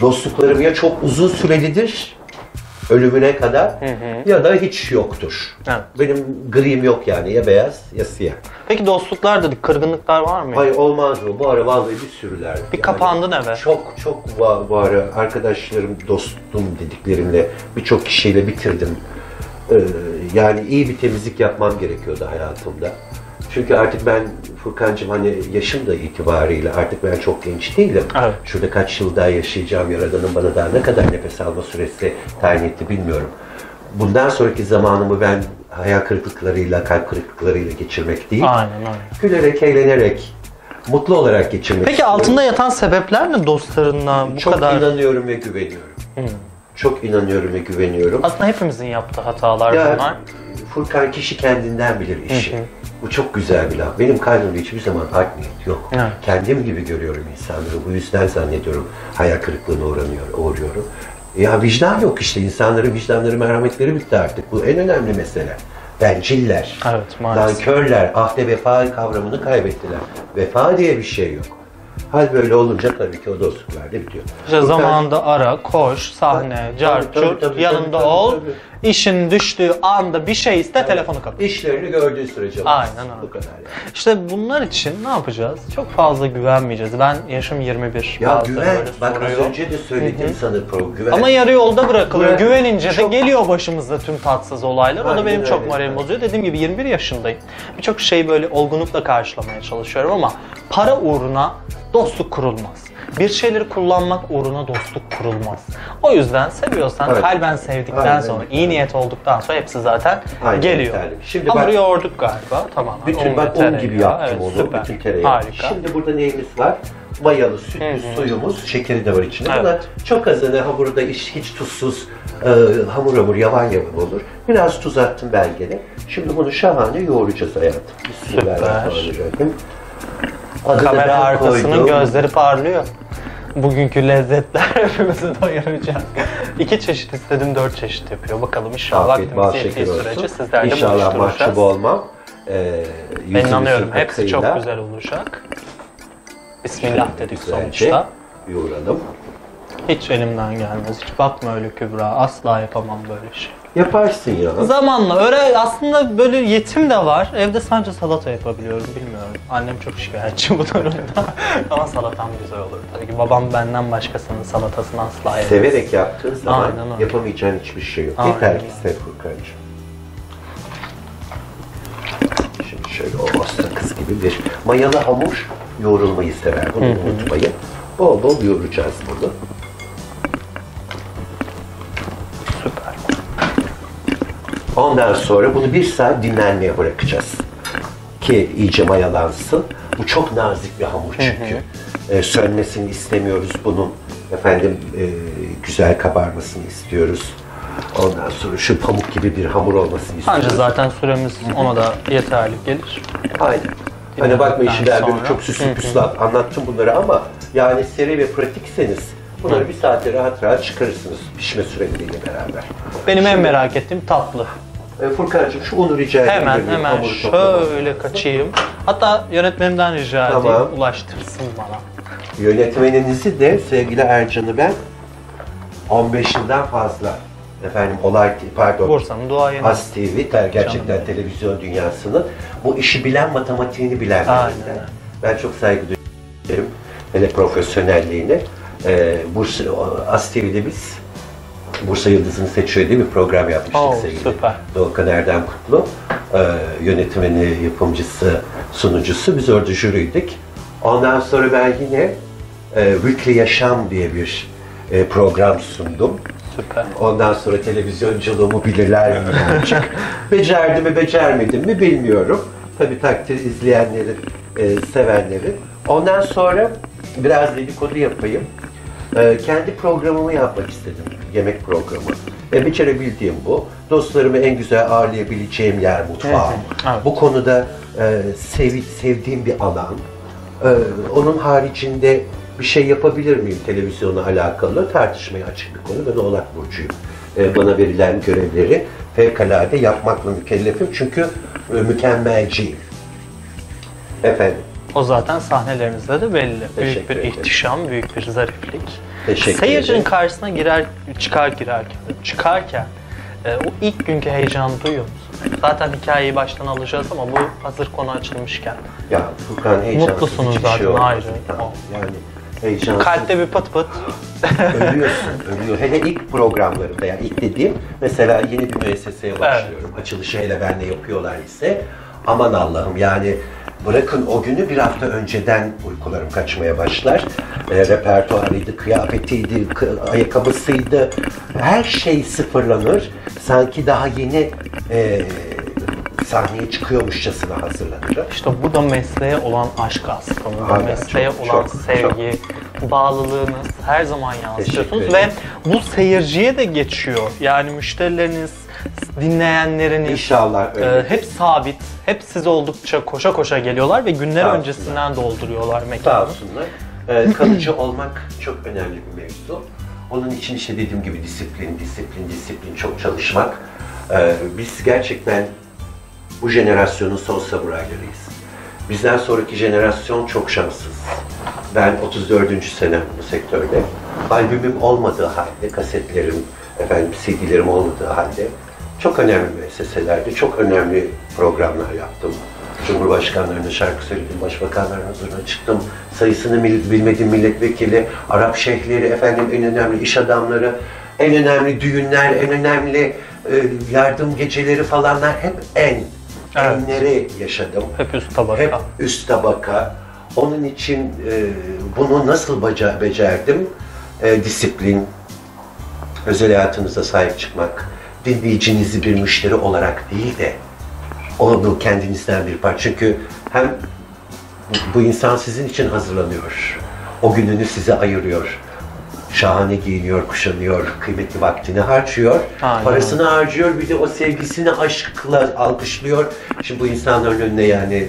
dostluklarım ya çok uzun sürelidir ölümüne kadar ya da hiç yoktur. Evet. Benim grim yok yani ya beyaz ya siyah. Peki dostluklar dedik, kırgınlıklar var mı? Hayır olmaz mı? Bu ara vallahi bir sürüler. Bir kapandın eve. Çok çok var, var arkadaşlarım, dostum dediklerimle birçok kişiyle bitirdim. Ee, yani iyi bir temizlik yapmam gerekiyordu hayatımda. Çünkü artık ben Furkan'cığım hani yaşım da itibariyle artık ben çok genç değilim. Evet. Şurada kaç yıl daha yaşayacağım Yaradan'ın bana daha ne kadar nefes alma süresi tayin etti bilmiyorum. Bundan sonraki zamanımı ben hayal kırıklıklarıyla, kalp kırıklıklarıyla geçirmek değil, Aynen öyle. gülerek, eğlenerek, mutlu olarak geçirmek Peki istiyorum. altında yatan sebepler ne dostlarına bu Çok kadar? inanıyorum ve güveniyorum. Çok inanıyorum ve güveniyorum. Aslında hepimizin yaptığı hatalar Ya bunlar. Furkan kişi kendinden bilir işi. Bu çok güzel bir laf. Benim kalbimde hiçbir zaman art niyet yok. Evet. Kendim gibi görüyorum insanları. Bu yüzden zannediyorum hayal kırıklığına uğranıyor, uğruyorum. Ya vicdan yok işte. İnsanların vicdanları, merhametleri bitti artık. Bu en önemli mesele. Benciller, Evet, maalesef. nankörler, ahde vefa kavramını kaybettiler. Vefa diye bir şey yok. Hal böyle olunca tabii ki o dostluklar da bitiyor. İşte zamanında ara, koş, sahne, tabii, tabii, yanında tabii, ol. tabii. İşin düştüğü anda bir şey iste, telefonu kapat. İşlerini gördüğü sürece Aynen olmaz. öyle. Bu kadar yani. İşte bunlar için ne yapacağız? Çok fazla güvenmeyeceğiz. Ben yaşım 21. Ya bazıları güven, böyle bak soruyor. az önce de söyledim sana pro, güven. Ama yarı yolda bırakılıyor. Güven- Güvenince de Çok- geliyor başımıza tüm tatsız olaylar. O da Aynen benim çok öyle. moralimi bozuyor. Dediğim gibi 21 yaşındayım. Birçok şeyi böyle olgunlukla karşılamaya çalışıyorum ama para uğruna dostluk kurulmaz. Bir şeyleri kullanmak uğruna dostluk kurulmaz. O yüzden seviyorsan, Evet. kalben sevdikten Aynen. sonra, iyi niyet olduktan sonra hepsi zaten Aynen, geliyor. yeterli. Şimdi Hamuru bak- yoğurduk galiba. Tamam. bütün bak un gibi yaptım onu, Süper. bütün tereyağı. Harika. Şimdi burada neyimiz var? Mayalı sütlü suyumuz, şekeri de var içinde. Evet. Buna çok azını hamuru da hiç, tuzsuz, e, hamur hamur, yavan yavan olur. Biraz tuz attım ben gene. Şimdi bunu şahane yoğuracağız hayatım. Bismillahirrahmanirrahim. Adını Kamera arkasının koydum. gözleri parlıyor. Bugünkü lezzetler hepimizi doyuracak. İki çeşit istedim, dört çeşit yapıyor. Bakalım inşallah Afiyet bal vaktimiz şeker yettiği olsun. sürece sizlerle İnşallah mahcup buluşturacağız. olmam. Ee, Ben yüzümüzün inanıyorum. Hepsi çok güzel olacak. Bismillah dedik güzelce sonuçta. Yoğuralım. Hiç elimden gelmez. Hiç bakma öyle Kübra. Asla yapamam böyle şey. Yaparsın ya. Zamanla öyle aslında böyle yetim de var. Evde sadece salata yapabiliyorum bilmiyorum. Annem çok şikayetçi bu durumda. Ama salatam güzel olur. Tabii ki babam benden başkasının salatasını asla yemez. Severek yaptığın zaman Aynen öyle. yapamayacağın hiçbir şey yok. Aynen Yeter ki sev Furkan'cığım. Şimdi şöyle o kız gibi bir mayalı hamur yoğrulmayı sever. Bunu unutmayın. Bol bol yoğuracağız bunu. Süper. Ondan sonra bunu bir saat dinlenmeye bırakacağız. Ki iyice mayalansın. Bu çok nazik bir hamur çünkü. Ee, sönmesini istemiyoruz bunun. Efendim e, güzel kabarmasını istiyoruz. Ondan sonra şu pamuk gibi bir hamur olmasını istiyoruz. zaten süremiz ona da yeterli gelir. Aynen. Hani ben böyle sonra- çok süslü püslü anlattım bunları ama yani seri ve pratikseniz bunları bir saatte rahat rahat çıkarırsınız pişme süreleriyle beraber. Benim en merak ettiğim tatlı. E, Furkan'cığım şu unu rica edeyim. Hemen benim hemen hamuru toplamak. şöyle kaçayım. Hatta yönetmenimden rica edeyim Tamam. ulaştırsın bana. Yönetmeninizi de sevgili Ercan'ı ben 15 yıldan fazla efendim olay pardon Bursa'nın duayeni. As TV ter- gerçekten televizyon dünyasının bu işi bilen matematiğini. Aynen. Ben çok saygı duyuyorum. Hele profesyonelliğine. Ee, Bursa, As TV'de biz Bursa Yıldızı'nı seçiyor diye bir program yapmıştık Oo, sevgili. süper. Doğukan Erdem Kutlu. Ee, yönetmeni, yapımcısı, sunucusu. Biz orada jüriydik. Ondan sonra ben yine e, Weekly Yaşam diye bir e, program sundum. Süper. Ondan sonra televizyonculuğumu bilirler mi birazcık. Becerdim mi becermedim mi bilmiyorum. Tabii takdir izleyenleri, e, sevenleri. Ondan sonra biraz dedikodu yapayım. E, kendi programımı yapmak istedim. Yemek programı. E, becerebildiğim bu. Dostlarımı en güzel ağırlayabileceğim yer mutfağım. Evet. Bu konuda e, sev, sevdiğim bir alan. Ee, onun haricinde bir şey yapabilir miyim televizyona alakalı? Tartışmaya açık bir konu. Ben Oğlak Burcu'yum. Ee, bana verilen görevleri fevkalade yapmakla mükellefim. Çünkü e, mükemmelciyim. Efendim, O zaten sahnelerinizde de belli. Büyük Teşekkür bir ederim. ihtişam, büyük bir zariflik. Teşekkür Seyircinin ederim. karşısına girer, çıkar girerken, çıkarken e, o ilk günkü heyecanı duyuyor musun? Zaten hikayeyi baştan alacağız ama bu hazır konu açılmışken. ya Furkan heyecansız Mutlusunuz hiçbir şey zaten, olmaz. ayrı. Yani heyecansız. Kalpte bir pıt pıt. ölüyorsun, ölüyor. Hele ilk programlarımda yani ilk dediğim mesela yeni bir müesseseye başlıyorum. Açılışı hele benle yapıyorlar ise aman Allah'ım yani bırakın o günü bir hafta önceden uykularım kaçmaya başlar. E, repertuarıydı, kıyafetiydi, kı- ayakkabısıydı. Her şey sıfırlanır. Sanki daha yeni e, sahneye çıkıyormuşçasına hazırlanırım. İşte bu da mesleğe olan aşk aslında. Aynen, mesleğe çok, olan çok, sevgi, bağlılığınız her zaman yansıtıyorsunuz ve bu seyirciye de geçiyor. Yani müşterileriniz, dinleyenleriniz İnşallah e, öyle. hep sabit, hep size oldukça koşa koşa geliyorlar ve günler Sağ öncesinden dolduruyorlar Sağ mekanı. olsunlar. Ee, kalıcı olmak çok önemli bir mevzu. Onun için işte dediğim gibi disiplin, disiplin, disiplin, çok çalışmak. Ee, biz gerçekten bu jenerasyonun son samuraylarıyız. Bizden sonraki jenerasyon çok şanssız. Ben 34. senem bu sektörde. Albümüm olmadığı halde, kasetlerim, efendim CD'lerim olmadığı halde çok önemli müesseselerde çok önemli programlar yaptım. Cumhurbaşkanlarına şarkı söyledim, başbakanların huzuruna çıktım. Sayısını bil- bilmediğim milletvekili, Arap şeyhleri, efendim en önemli iş adamları, en önemli düğünler, en önemli e, yardım geceleri falanlar hep en, Evet. enleri yaşadım. Hep üst tabaka. Hep üst tabaka. Onun için e, bunu nasıl baca- becerdim? E, disiplin, özel hayatınıza sahip çıkmak, dinleyicinizi bir müşteri olarak değil de onu kendinizden bir parça. Çünkü hem bu, insan sizin için hazırlanıyor. O gününü size ayırıyor. Şahane giyiniyor, kuşanıyor, kıymetli vaktini harcıyor, Aynen. parasını harcıyor, bir de o sevgisini aşkla alkışlıyor. Şimdi bu insanların önüne yani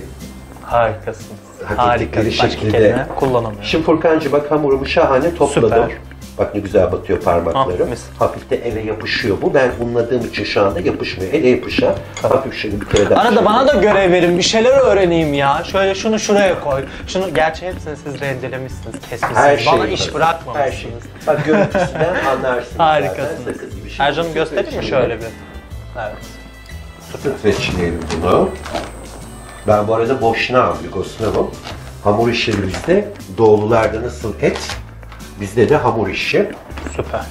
Harikasınız. Hak Harika. Başka şekilde. kelime kullanamıyorum. Şimdi Furkancı bak hamurumu şahane topladım. Süper. Bak ne güzel batıyor parmaklarım. Ah, mis. Hafif de ele yapışıyor bu. Ben unladığım için şu anda yapışmıyor. Ele yapışan. Hafif şöyle bir kere daha. Arada bana da görev verin, bir şeyler öğreneyim ya. Şöyle şunu şuraya koy. Şunu gerçi hepsini siz rendelemişsiniz, kesmişsiniz. her şey bana iş bırakmamışsınız. Her şey. Bak görüntüsünden anlarsınız. Harikasınız. Ercan'ım göstereyim mi şöyle bir? Evet. Sütreçleyelim bunu. Ben bu arada boşnağım, Yugoslavım. Hamur işleri bizde. Doğulularda nasıl et, bizde de hamur işi. Süper.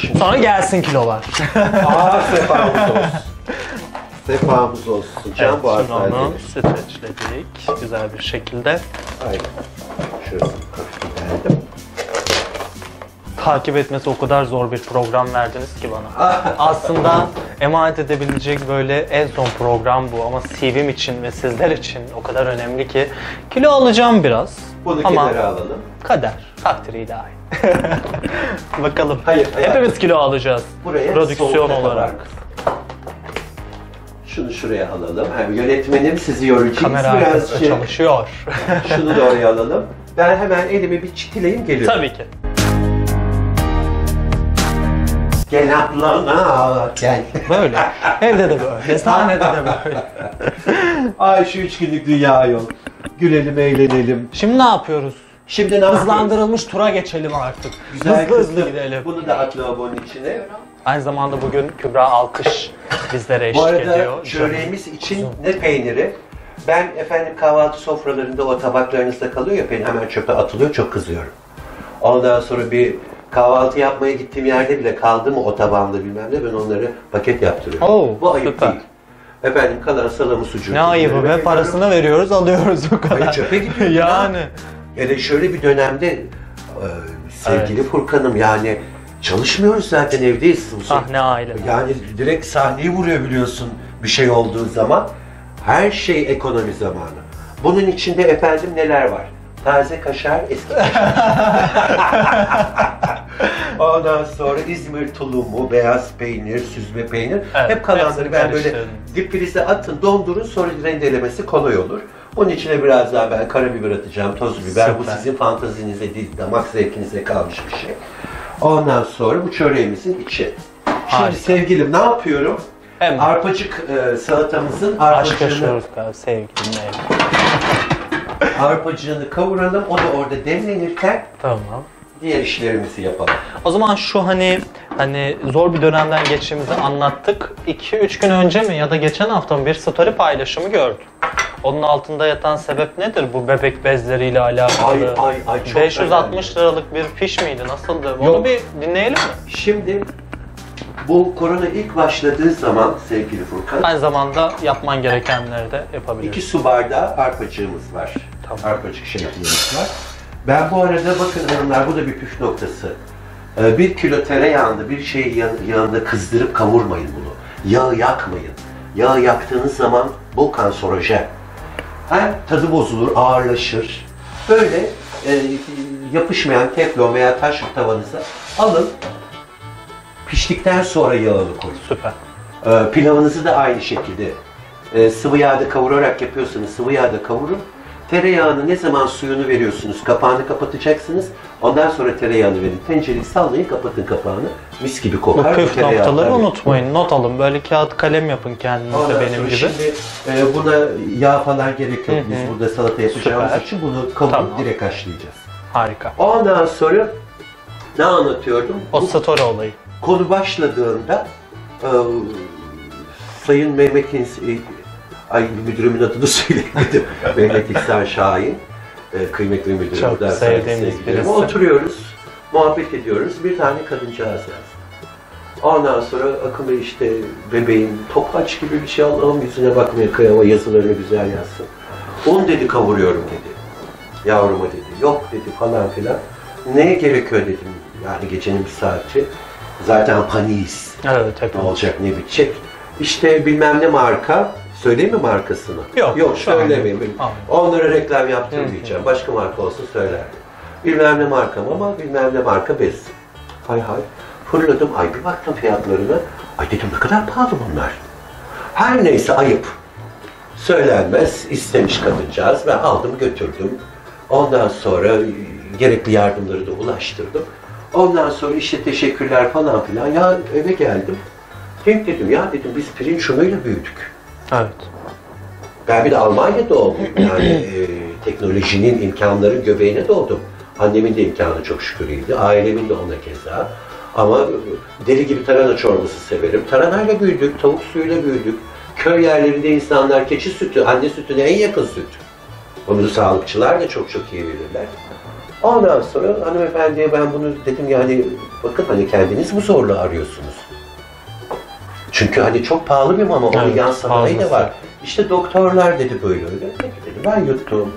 Şimdi Sonra gelsin kilolar. Aa sefamız olsun. Sefamız olsun. Can Evet, bu şimdi onu streçledik güzel bir şekilde. Aynen. Şurası hafif giderdim. Takip etmesi o kadar zor bir program verdiniz ki bana. Aslında emanet edebilecek böyle en son program bu ama CV'm için ve sizler için o kadar önemli ki kilo alacağım biraz. Bunu ama kenara alalım. kader, takdir ilahi. Bakalım. Hayır, hayır. Hepimiz kilo alacağız. Buraya Prodüksiyon olarak. Şunu şuraya alalım. Hem yönetmenim sizi yoracağız. Kamera Biraz şey- çalışıyor. Şunu da oraya alalım. Ben hemen elimi bir çitileyim geliyorum. Tabii ki. Gel ablana gel. Böyle. Evde de böyle. Sahnede de böyle. Ay şu üç günlük dünya yok. Gülelim eğlenelim. Şimdi ne yapıyoruz? Şimdi ne? Hızlandırılmış tura geçelim artık. Güzel hızlı hızlı gidelim. Bunu da at lavabonun içine. Aynı zamanda bugün Kübra Alkış bizlere eşlik Bu arada ediyor. çöreğimiz için ne peyniri? Ben efendim kahvaltı sofralarında o tabaklarınızda kalıyor ya peynir hemen çöpe atılıyor çok kızıyorum. Ondan sonra bir kahvaltı yapmaya gittiğim yerde bile kaldı mı o tabağımda bilmem ne ben onları paket yaptırıyorum. Oo, Bu ayıp süper. değil. Efendim kalan salamı sucuğu. Ne ayıbı be parasını veriyoruz alıyoruz bu kadar. Hayır, çöpe gidiyor. yani. Hele şöyle bir dönemde e, sevgili Furkan'ım yani çalışmıyoruz zaten evdeyiz. Bu Ah ne aile. Yani direkt sahneyi vuruyor biliyorsun bir şey olduğu zaman. Her şey ekonomi zamanı. Bunun içinde efendim neler var? Taze kaşar, eski kaşar. Ondan sonra İzmir tulumu, beyaz peynir, süzme peynir. Evet, Hep kalanları ben böyle dip frize atın, dondurun sonra rendelemesi kolay olur. Bunun içine biraz daha ben karabiber atacağım, toz biber. Bu Süper. sizin fantazinize değil, damak zevkinize kalmış bir şey. Ondan sonra bu çöreğimizin içi. Şimdi Harika. sevgilim ne yapıyorum? Hemen. Arpacık e, salatamızın Aşk arpacığını, yaşıyoruz sevgilimle. Arpacığını kavuralım. O da orada demlenirken Tamam. diğer işlerimizi yapalım. O zaman şu hani hani zor bir dönemden geçtiğimizi anlattık. 2-3 gün önce mi ya da geçen hafta mı bir story paylaşımı gördüm. Onun altında yatan sebep nedir bu bebek bezleriyle alakalı? Ay, ay, ay, çok 560 liralık bir fiş miydi? Nasıldı? Onu Yok. bir dinleyelim mi? Şimdi bu korona ilk başladığı zaman sevgili Furkan Aynı zamanda yapman gerekenleri de yapabiliriz. iki su bardağı arpacığımız var. Arpacık şeklimiz var. Ben bu arada bakın hanımlar bu da bir püf noktası. Ee, Bir kilo tereyağında bir şeyi yan- yanında kızdırıp kavurmayın bunu. Yağı yakmayın. Yağı yaktığınız zaman bu kanserojen. Ha, tadı bozulur, ağırlaşır. Böyle e, yapışmayan teflon veya taş tavanıza alın. Piştikten sonra yağını koyun. Süper. Ee, pilavınızı da aynı şekilde e, sıvı yağda kavurarak yapıyorsanız sıvı yağda kavurun. Tereyağını ne zaman suyunu veriyorsunuz, kapağını kapatacaksınız. Ondan sonra tereyağını verin. Tencereyi sallayın, kapatın kapağını. Mis gibi Bu kokar. püf tereyağı noktaları unutmayın. Not alın. Böyle kağıt kalem yapın kendinize Ondan benim gibi. Şimdi e, buna yağ falan gerek yok. Biz burada salata yapacağımız Süper. için bunu kavurup Tamam. direkt haşlayacağız. Harika. Ondan sonra ne anlatıyordum? O Bu story olayı. konu başladığında e, Sayın Mehmet İns- ay müdürümün adını söylemedim. Mehmet İhsan Şahin. E, kıymetli müdürüm. Çok Buradan sevdiğimiz birisi. Oturuyoruz, muhabbet ediyoruz. Bir tane kadıncağız yazdı. Ondan sonra Bey işte bebeğin topaç gibi bir şey Allah'ım yüzüne bakmaya kıyama yazılarını güzel yazsın. Un dedi kavuruyorum dedi. Yavruma dedi. Yok dedi falan filan. Neye gerekiyor dedim. Yani gecenin bir saati. Zaten paniyiz. Evet hep. Ne olacak ne bitecek. İşte bilmem ne marka. Söyleyeyim mi markasını? Yok, Yok şu söylemeyeyim. Onlara reklam yaptırmayacağım. Başka marka olsa söylerdim. Bilmem ne marka ama bilmem ne marka bez. Hay hay. Fırladım. Ay bir baktım fiyatlarına. Ay dedim ne kadar pahalı bunlar. Her neyse ayıp. Söylenmez. istemiş kadıncağız. Ben aldım götürdüm. Ondan sonra gerekli yardımları da ulaştırdım. Ondan sonra işte teşekkürler falan filan. Ya eve geldim. Tek dedim ya dedim biz pirinç unuyla büyüdük. Evet. Ben bir de Almanya doğumluyum. Yani e, teknolojinin imkanların göbeğine doğdum. Annemin de imkanı çok şükür iyiydi. Ailemin de ona keza. Ama e, deli gibi tarhana çorbası severim. Tarhanayla büyüdük, tavuk suyuyla büyüdük. Köy yerlerinde insanlar keçi sütü, anne sütüne en yakın süt. Bunu sağlıkçılar da çok çok iyi bilirler. Ondan sonra hanımefendiye ben bunu dedim yani bakın hani kendiniz bu zorla arıyorsunuz. Çünkü hani çok pahalı bir mama, onun Evet, yan sanayi de var. İşte doktorlar dedi böyle öyle. Peki dedi ben yuttum.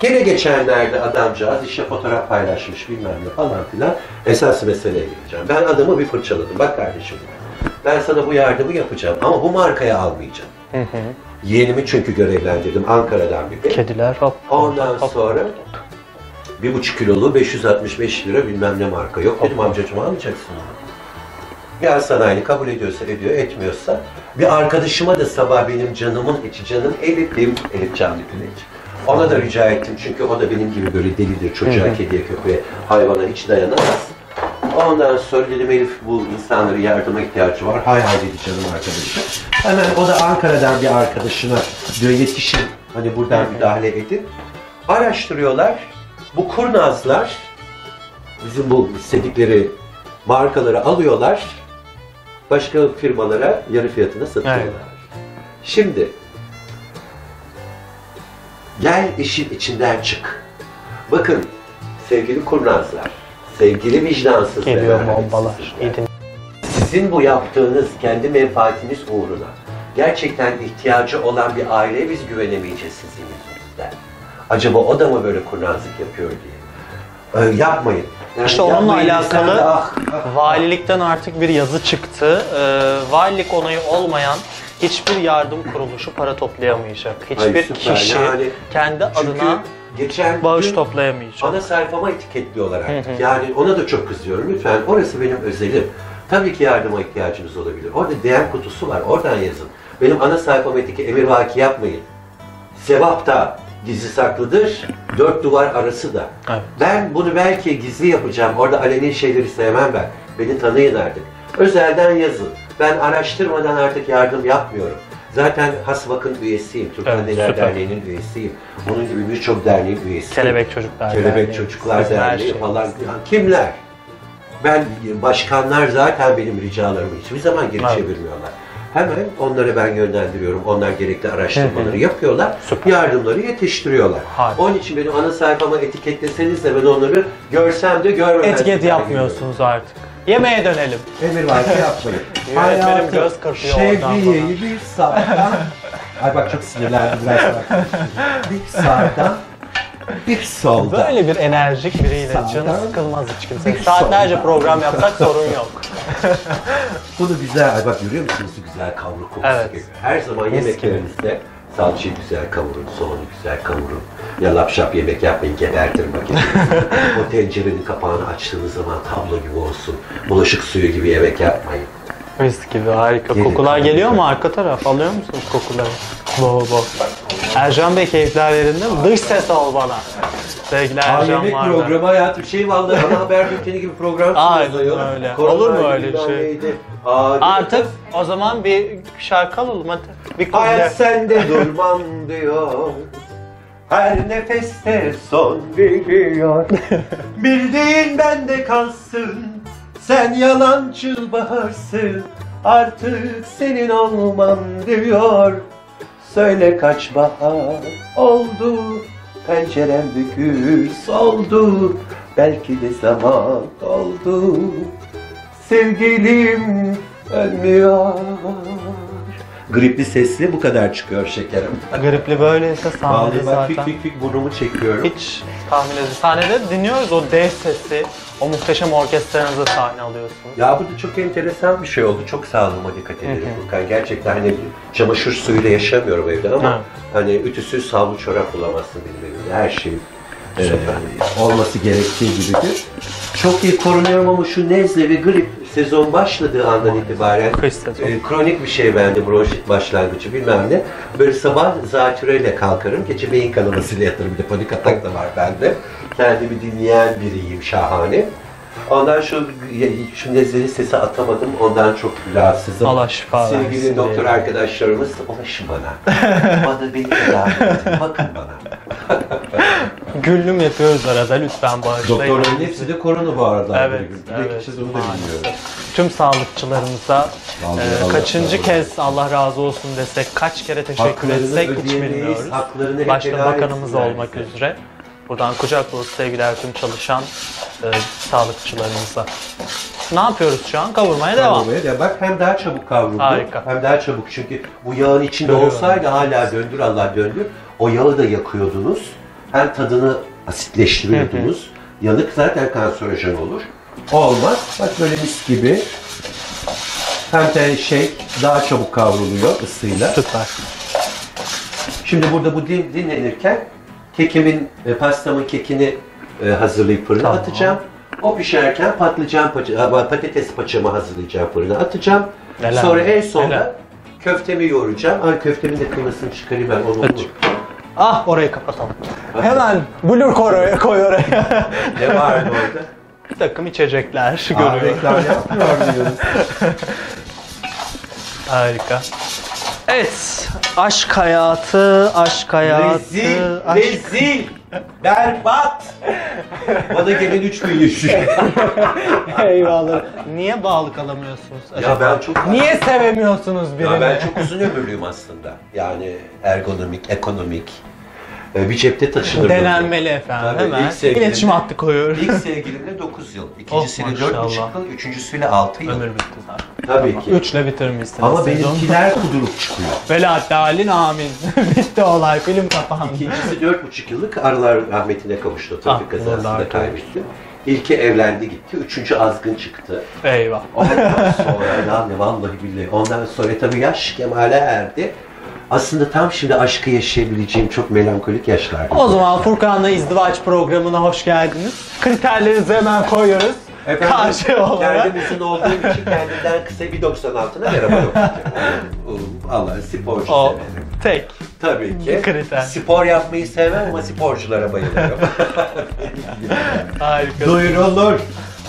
Gene geçenlerde adamcağız işte fotoğraf paylaşmış bilmem ne falan filan. Esas meseleye geleceğim. Ben adamı bir fırçaladım. Bak kardeşim ben sana bu yardımı yapacağım ama bu markaya almayacağım. Hı hı. Yeğenimi çünkü görevlendirdim Ankara'dan bir bey. Kediler hop. Ondan hop, sonra bir buçuk kilolu 565 lira bilmem ne marka. Yok dedim amcacığım almayacaksın onu. Gel sanayini kabul ediyorsa ediyor, etmiyorsa. Bir arkadaşıma da sabah benim canımın içi canım Elif'im, Elif Can Dikiliç. Ona da rica ettim çünkü o da benim gibi böyle delidir çocuğa, kediye, köpeğe, hayvana hiç dayanamaz. Ondan sonra dedim Elif bu insanların yardıma ihtiyacı var. Hay hay dedi canım arkadaşım. Hemen o da Ankara'dan bir arkadaşına diyor yetişin hani buradan müdahale edin. Araştırıyorlar. Bu kurnazlar bizim bu istedikleri markaları alıyorlar. Başka firmalara yarı fiyatına satıyorlar. Evet. Şimdi gel işin içinden çık. Bakın sevgili kurnazlar, sevgili vicdansız ve Geliyor bombalar. Sizin bu yaptığınız kendi menfaatiniz uğruna gerçekten ihtiyacı olan bir aileye biz güvenemeyeceğiz sizin yüzünüzden. Acaba o da mı böyle kurnazlık yapıyor diye. Ee, yapmayın. Yani İşte onunla alakalı de, ah, ah, Valilikten artık bir yazı çıktı. Ee, valilik onayı olmayan hiçbir yardım kuruluşu para toplayamayacak. Hiçbir Ay, süper. kişi Yani kendi adına geçen bağış toplayamayacak. ana sayfama etiketliyorlar artık. Hı hı. Yani ona da çok kızıyorum. Lütfen orası benim özelim. Tabii ki yardıma ihtiyacınız olabilir. Orada DM kutusu var. Oradan yazın. Benim ana sayfama etiket emir vaki yapmayın. Sevap da gizli saklıdır. Dört duvar arası da. Evet. Ben bunu belki gizli yapacağım. Orada aleni şeyleri sevmem ben. Beni tanıyın artık. Özelden yazın. Ben araştırmadan artık yardım yapmıyorum. Zaten Hasvak'ın üyesiyim. Türk Evet, Anneler süper. Derneği'nin üyesiyim. Bunun gibi birçok derneğin üyesiyim. Kelebek Çocuklar Kelebek Derneği, Çocuklar Derneği şeyiniz. falan. Kimler? Ben başkanlar zaten benim ricalarımı hiçbir zaman geri Evet. çevirmiyorlar. Hemen onları ben yönlendiriyorum. Onlar gerekli araştırmaları yapıyorlar. Süper. Yardımları yetiştiriyorlar. Harika. Onun için benim ana sayfama etiketleseniz de ben onları görsem de görmemem. Etiket yapmıyorsunuz artık. Yemeğe dönelim. Emir vaki yapmayın. Yönetmenim göz kırpıyor oradan Şevriye'yi bir sağdan... Ay bak çok sinirlendim biraz bak. Bir sağdan, bir soldan. Böyle bir enerjik biriyle Sağdan. canı sıkılmaz hiç kimse. Bir Saatlerce soldan. program yapsak sorun yok. Bunu güzel, ay bak görüyor musunuz güzel kavruk kokusu Evet. geliyor. Her zaman Mis yemeklerinizde salçayı güzel kavurun, soğanı güzel kavurun. Ya lapşap yemek yapmayın, gebertir makinenizi. o tencerenin kapağını açtığınız zaman tablo gibi olsun. Bulaşık suyu gibi yemek yapmayın. Mis gibi harika. Gelin. Kokular geliyor mu arka taraf? Alıyor musunuz kokuları? Bo bo. Ercan Bey keyifler yerinde mi? Dış ses ol bana. Sevgili Aa, Ercan yemek var programı hayatım şey vallahi ana haber bülteni gibi program Aynen sunuyoruz ayol. öyle. Korona Olur mu öyle şey? Aa, Artık o zaman bir şarkı alalım hadi. Bir Hayat kuple. sende durmam diyor. Her nefeste son veriyor. Bildiğin bende kalsın. Sen yalancı baharsın. Artık senin olmam diyor. Söyle kaç bahar oldu. Penceremde küs oldu. Belki de zaman oldu. Sevgilim ölmüyor. Gripli sesli bu kadar çıkıyor şekerim. Gripli böyleyse sahnede Vallahi ben zaten. fik fik fik burnumu çekiyorum. Hiç tahmin edin. Sahnede dinliyoruz o dev sesi. O muhteşem orkestranızı sahne alıyorsunuz. Ya bu da çok enteresan bir şey oldu. Çok sağlığıma dikkat ederim Furkan. Gerçekten hani çamaşır suyuyla yaşamıyorum evde ama Evet. hani ütüsüz havlu çorap bulamazsın benim evimde. Her şey e, olması gerektiği gibidir. Çok iyi korunuyorum ama şu nezle ve grip sezon başladığı andan itibaren Kış sezonu. e, kronik bir şey bende bronşit başlangıcı bilmem ne. Böyle sabah zatüreyle kalkarım. Gece beyin kanamasıyla yatarım. Bir de panik atak da var bende. Kendimi dinleyen biriyim şahane. Ondan şu, nezleli sesi atamadım. Ondan çok rahatsızım. Allah şifa Sevgili doktor diyelim. arkadaşlarımız ulaşın bana. bana beni tedavi edin. Bakın bana. Güllüm yapıyoruz arada lütfen bağışlayın. Doktorların hepsi de korona bu arada. Evet, evet. onu da bilmiyorum. Tüm sağlıkçılarımıza Vallahi e, Allah kaçıncı kez Allah razı olsun desek, kaç kere teşekkür Haklarını etsek hiç bilmiyoruz. Başta bakanımız olmak üzere. Buradan kucak dolusu sevgiler tüm çalışan e, sağlıkçılarımıza. Ne yapıyoruz şu an? Kavurmaya devam. Kavrulmaya devam. Bak hem daha çabuk kavruldu. Harika. Hem daha çabuk çünkü bu yağın içinde Görüyorum. olsaydı hala döndür Allah döndür. O yağı da yakıyordunuz. Hem tadını asitleştiriyordunuz. Yanık zaten kanserojen olur. Olmaz. Bak böyle mis gibi. Hem de şey daha çabuk kavruluyor ısıyla. Süper. Şimdi burada bu din, dinlenirken kekimin, e, pastamın kekini e, hazırlayıp fırına Tamam. atacağım. O pişerken patlıcan paça, e, patates paçamı hazırlayacağım fırına atacağım. Helal. Sonra en sonda Helal. köftemi yoğuracağım. Ay köftemin de kıymasını çıkarayım ben onu. Ah orayı kapatalım. Hemen blur koy, koy oraya. ne vardı orada? Bir takım içecekler Aa, görüyorum. reklam yapmıyor muyuz? Harika. Evet. Aşk hayatı, aşk hayatı, rezil, aşk... rezil. Berbat. Bana gelin 3100 Eyvallah. Niye bağlı kalamıyorsunuz? Ya ben çok Niye sevemiyorsunuz birini? Ya ben çok uzun ömürlüyüm aslında. Yani ergonomik, ekonomik. Ee, Bir cepte taşınır. Denenmeli efendim Tabii, hemen. ilk İletişim hattı koyuyoruz. İlk sevgilimle 9 yıl, ikincisiyle Oh, 4,5 maşallah. yıl, üçüncüsüyle 6 yıl. Ömür bitti zaten. Tabii ki. Üçle bitirmişsiniz Ama sezon. benimkiler kuduruk çıkıyor. Velahatte halin amin. Bitti olay. Film kapandı. İkincisi 4,5 yıllık arılar rahmetine kavuştu. Trafik Ah, kazasında kaybetti. İlki evlendi gitti. Üçüncü azgın çıktı. Eyvah. Ondan sonra yani vallahi billahi. Ondan sonra tabii yaş kemale erdi. Aslında tam şimdi aşkı yaşayabileceğim çok melankolik yaşlarda. O zaman Furkan'la izdivaç programına hoş geldiniz. Kriterlerinizi hemen koyuyoruz. Karşı olarak. Kendimizin olduğum için kendimden kısa bir 96'ına merhaba yok. Allah sporcu O severim. tek. Tabii ki. Kriter. Spor yapmayı sevmem ama sporculara bayılıyorum. Harika. Duyurulur.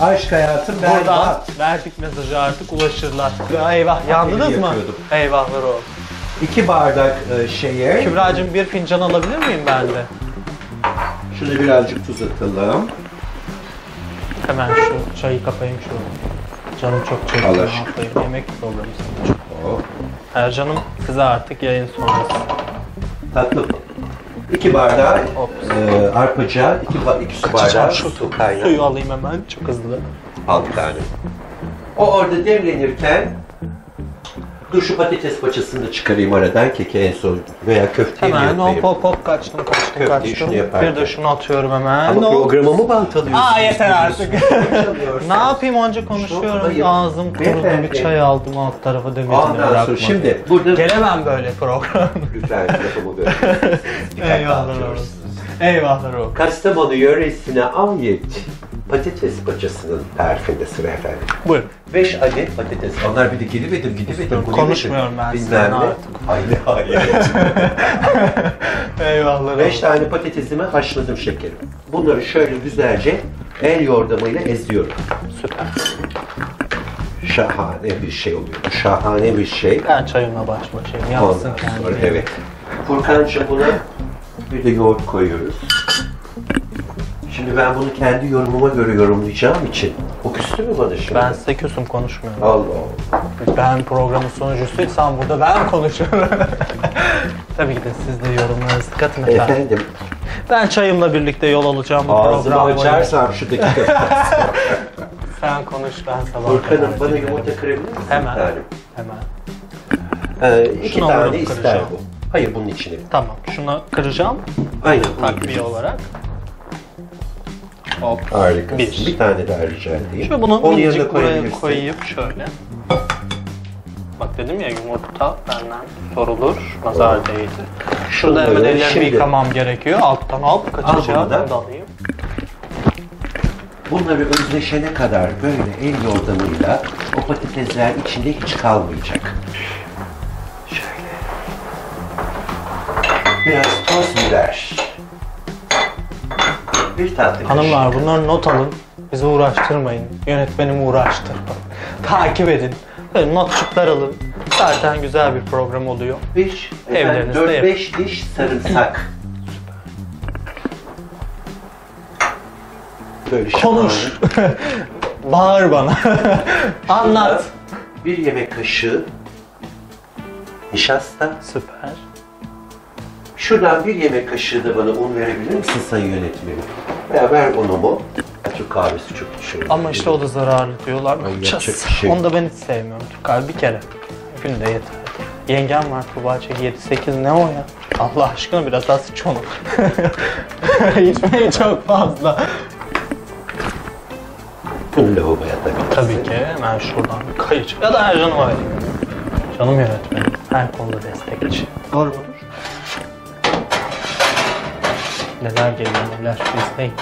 Aşk hayatım Buradan berbat. verdik mesajı artık ulaşırlar. Eyvah yandınız mı? Eyvahlar o. İki bardak e, şeye. Kübra'cığım bir fincan alabilir miyim ben de? Şunu birazcık tuz atalım. Hemen şu çayı kapayım şu. Canım çok çekti. Allah aşkına. Yemek programı sanırım. Oh. Ercan'ım size artık yayın sonrası. Tatlım. İki bardak Ops. e, arpaca, iki, ba- iki su bardağı Şu su kaynağı. suyu alayım hemen çok hızlı. Al bir tane. O orada demlenirken dur şu patates paçasını da çıkarayım aradan keke en son veya köfteyi mi Hemen hop yapayım? hop hop kaçtım kaçtım Köfteyi kaçtım. şunu yaparken. Bir de şunu atıyorum hemen. Ama No. programımı baltalıyorsun. Aa yeter artık. Ne yapayım onca konuşuyorum. Ağzım kurudu Beyefendi. bir çay aldım alt tarafa demetini Ondan sonra bırakmadım. şimdi burada Gelemem böyle program. lütfen lafımı böyle. Dikkat Eyvallah olsun. Eyvallah o. Kastamonu yöresine ait patates paçasının tarifinde sıra efendim. Buyurun. 5 adet patates. Onlar bir de gidivedim. bu Konuşmuyorum ben ne. artık. Hayır hayır. Eyvallah 5 tane patatesimi haşladım şekerim. Bunları şöyle güzelce el yordamıyla eziyorum. Süper. Şahane bir şey oluyor. Şahane bir şey. Ben çayımla baş başayım. Yapsın Ondan sonra kendini. evet. Furkan'cığım buna bir de yoğurt koyuyoruz. Şimdi ben bunu kendi yorumuma göre yorumlayacağım için. O küstü mü bana şimdi? Ben size küsüm konuşmuyorum. Allah Allah. Ben programın sunucusuysam burada ben konuşuyorum. Tabii ki de siz de yorumlarınızı katın efendim. Efendim Ben çayımla birlikte yol alacağım bu ağzımı program boyunca. açarsam şu dakika. Sen konuş ben sabah Furkan'ım bana yumurta kırabilir misin? Hemen. Bir tane. Hemen. Ee, iki tane ister kıracağım. bu. Hayır bunun içine. Tamam. Şunu kıracağım Aynen. takviye olarak. Hop. Harikasın. Bir. Bir. tane daha rica edeyim. Şöyle bunu Onun minicik buraya koyayım şöyle. Bak dedim ya yumurta benden sorulur, nazar değdi. Şurada hemen ellerimi şimdi- yıkamam gerekiyor. Alttan alıp kaçacağım. da. Bunu da alayım. Bunları özleşene kadar böyle el yordamıyla o patatesler içinde hiç kalmayacak. Şöyle. Biraz toz biber. Bir kaşık. Hanımlar bunları not alın. Bizi uğraştırmayın. Yönetmenimi uğraştırmayın. Takip edin. Böyle notçuklar alın. Zaten güzel bir program oluyor. Bir, Evlerinizde efendim, yapın. 4-5 diş sarımsak. Böyle Konuş. Bağır bana. Anlat. Bir yemek kaşığı nişasta. Süper. Şuradan bir yemek kaşığı da bana un verebilir misin sayın yönetmenim? Veya ver unumu. Türk kahvesi çok içiyorum. Ama işte o da zararlı diyorlar. Ay, Ças. şey. Onu da ben hiç sevmiyorum. Türk kahve bir kere. Günde yeter. Yengem var Tuğba Çek 7-8 ne o ya? Allah aşkına biraz az iç onu. İçmeyi çok fazla. Bunu lavaboya tabii. Tabii ki hemen şuradan bir kayıç. Ya da Ercan'ı var. Canım yönetmenim. Her konuda destekçi. Doğru mudur? Neler geliyor neler izleyin.